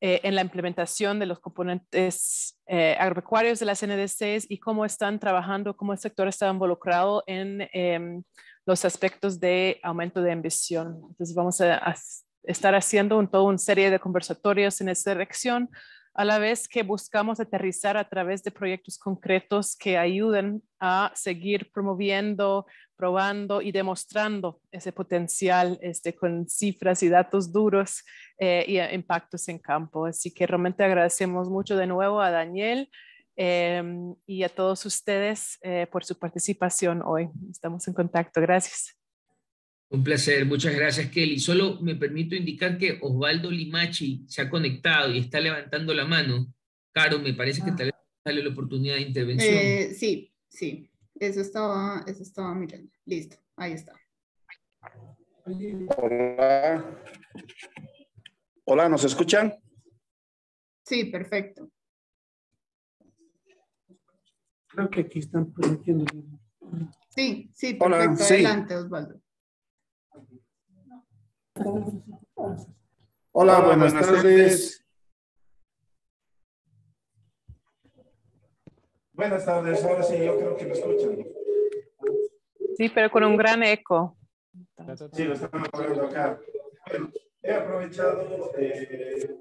eh, en la implementación de los componentes eh, agropecuarios de las NDCs y cómo están trabajando, cómo el sector está involucrado en em, los aspectos de aumento de ambición. Entonces vamos a, estar haciendo un, toda una serie de conversatorios en esa dirección, a la vez que buscamos aterrizar a través de proyectos concretos que ayuden a seguir promoviendo probando y demostrando ese potencial este, con cifras y datos duros eh, y impactos en campo. Así que realmente agradecemos mucho de nuevo a Daniel em, y a todos ustedes eh, por su participación hoy. Estamos en contacto. Gracias. Un placer, muchas gracias Kelly. Solo me permito indicar que Osvaldo Limachi se ha conectado y está levantando la mano. Caro, me parece que ah. tal vez sale la oportunidad de intervención. Eh, sí, sí. Eso estaba, eso estaba mirando. Listo, ahí está. Hola. Hola, ¿nos escuchan? Sí, perfecto. Creo que aquí están prometiendo. Sí, sí, perfecto. Adelante, Osvaldo. Hola, buenas, tardes. Buenas tardes, ahora sí, yo creo que me escuchan. Sí, pero con un gran eco. Sí, lo están hablando acá. Bueno, he aprovechado eh,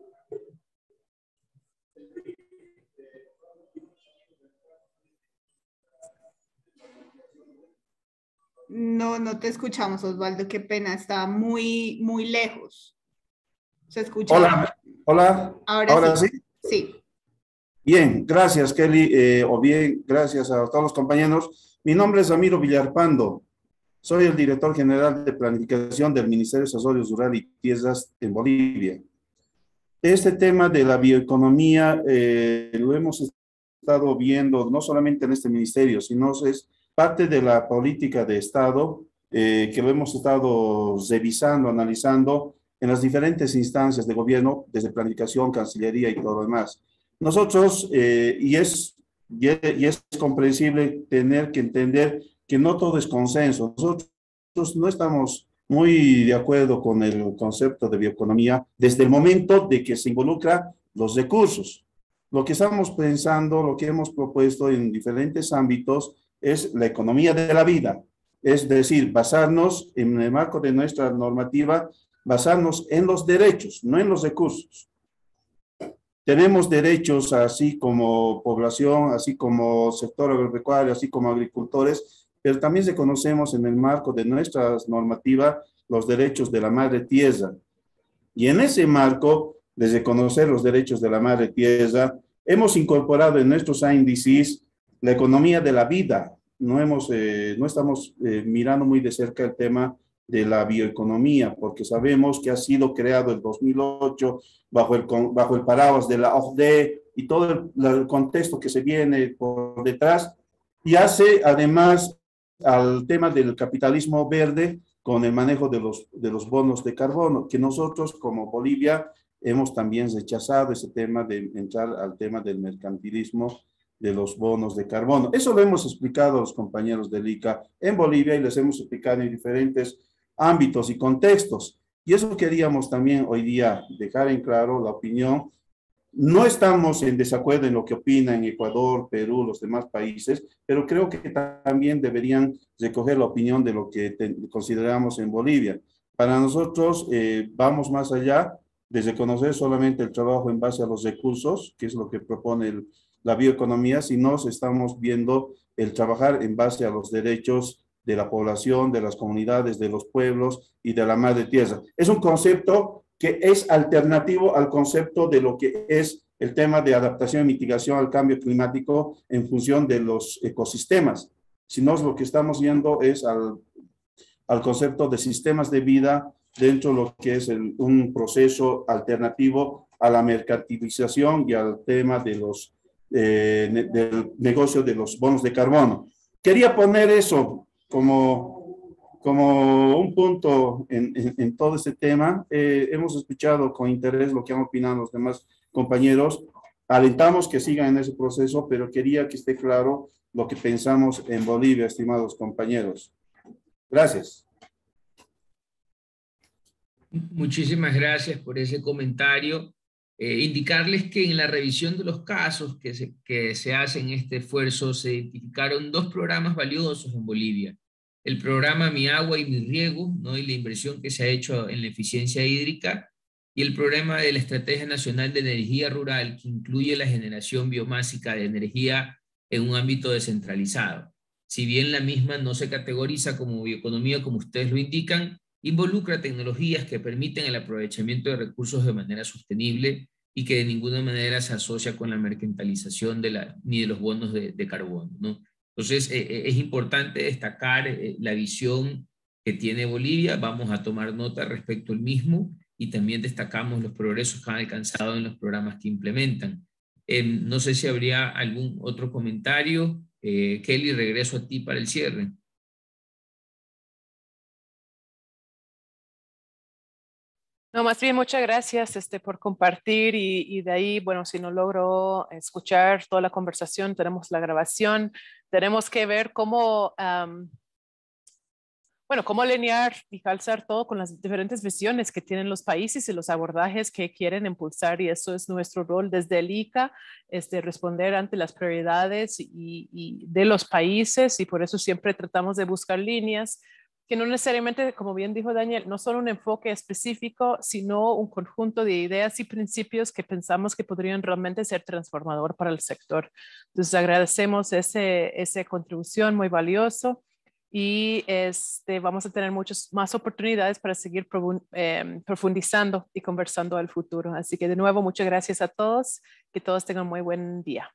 No, no te escuchamos, Osvaldo, qué pena, está muy, muy lejos. ¿Se escucha? Hola, hola. Ahora, sí. Sí. Bien, gracias Kelly, eh, o bien, gracias a todos los compañeros. Mi nombre es Ramiro Villarpando, soy el director general de planificación del Ministerio de Desarrollo Rural y Tierras en Bolivia. Este tema de la bioeconomía eh, lo hemos estado viendo no solamente en este ministerio, sino es parte de la política de Estado eh, que lo hemos estado revisando, analizando en las diferentes instancias de gobierno, desde planificación, cancillería y todo lo demás. Nosotros, eh, y, es, y, es comprensible tener que entender que no todo es consenso. Nosotros no estamos muy de acuerdo con el concepto de bioeconomía desde el momento de que se involucra los recursos. Lo que estamos pensando, lo que hemos propuesto en diferentes ámbitos es la economía de la vida, es decir, basarnos en el marco de nuestra normativa, basarnos en los derechos, no en los recursos. Tenemos derechos así como población, así como sector agropecuario, así como agricultores, pero también reconocemos en el marco de nuestra normativa los derechos de la madre tierra. Y en ese marco de reconocer los derechos de la madre tierra, hemos incorporado en nuestros índices la economía de la vida. No, hemos, eh, no estamos eh, mirando muy de cerca el tema de la bioeconomía, porque sabemos que ha sido creado en 2008 bajo el, bajo el paraguas de la OCDE y todo el, contexto que se viene por detrás, y hace además al tema del capitalismo verde con el manejo de los, de los bonos de carbono, que nosotros como Bolivia hemos también rechazado ese tema de entrar al tema del mercantilismo de los bonos de carbono. Eso lo hemos explicado a los compañeros del ICA en Bolivia y les hemos explicado en diferentes ámbitos y contextos. Y eso queríamos también hoy día dejar en claro la opinión. No estamos en desacuerdo en lo que opinan Ecuador, Perú, los demás países, pero creo que también deberían recoger la opinión de lo que consideramos en Bolivia. Para nosotros eh, vamos más allá de reconocer solamente el trabajo en base a los recursos, que es lo que propone la bioeconomía, sino estamos viendo el trabajar en base a los derechos de la población, de las comunidades, de los pueblos y de la madre tierra. Es un concepto que es alternativo al concepto de lo que es el tema de adaptación y mitigación al cambio climático en función de los ecosistemas. Si no, lo que estamos viendo es al, al concepto de sistemas de vida dentro de lo que es un proceso alternativo a la mercantilización y al tema de los, eh, del negocio de los bonos de carbono. Quería poner eso como, como un punto en, en, todo este tema. Eh, hemos escuchado con interés lo que han opinado los demás compañeros. Alentamos que sigan en ese proceso, pero quería que esté claro lo que pensamos en Bolivia, estimados compañeros. Gracias. Muchísimas gracias por ese comentario. Eh, indicarles que en la revisión de los casos que se, que se hacen este esfuerzo se identificaron dos programas valiosos en Bolivia. El programa Mi Agua y Mi Riego, ¿no? y la inversión que se ha hecho en la eficiencia hídrica, y el programa de la Estrategia Nacional de Energía Rural, que incluye la generación biomásica de energía en un ámbito descentralizado. Si bien la misma no se categoriza como bioeconomía, como ustedes lo indican, involucra tecnologías que permiten el aprovechamiento de recursos de manera sostenible y que de ninguna manera se asocia con la mercantilización de la, ni de los bonos de, carbono. ¿no? Entonces, eh, eh, es importante destacar eh, la visión que tiene Bolivia, vamos a tomar nota respecto al mismo y también destacamos los progresos que han alcanzado en los programas que implementan. Em, no sé si habría algún otro comentario. Kelly, regreso a ti para el cierre. No, más bien muchas gracias este, por compartir y, de ahí, bueno, si no logro escuchar toda la conversación, tenemos la grabación, tenemos que ver cómo, bueno, cómo alinear y calzar todo con las diferentes visiones que tienen los países y los abordajes que quieren impulsar y eso es nuestro rol desde el ICA, este, responder ante las prioridades y de los países y por eso siempre tratamos de buscar líneas que no necesariamente, como bien dijo Daniel, no son un enfoque específico, sino un conjunto de ideas y principios que pensamos que podrían realmente ser transformador para el sector. Entonces agradecemos ese, esa contribución muy valioso y este, vamos a tener muchas más oportunidades para seguir em, profundizando y conversando al futuro. Así que de nuevo, muchas gracias a todos, que todos tengan muy buen día.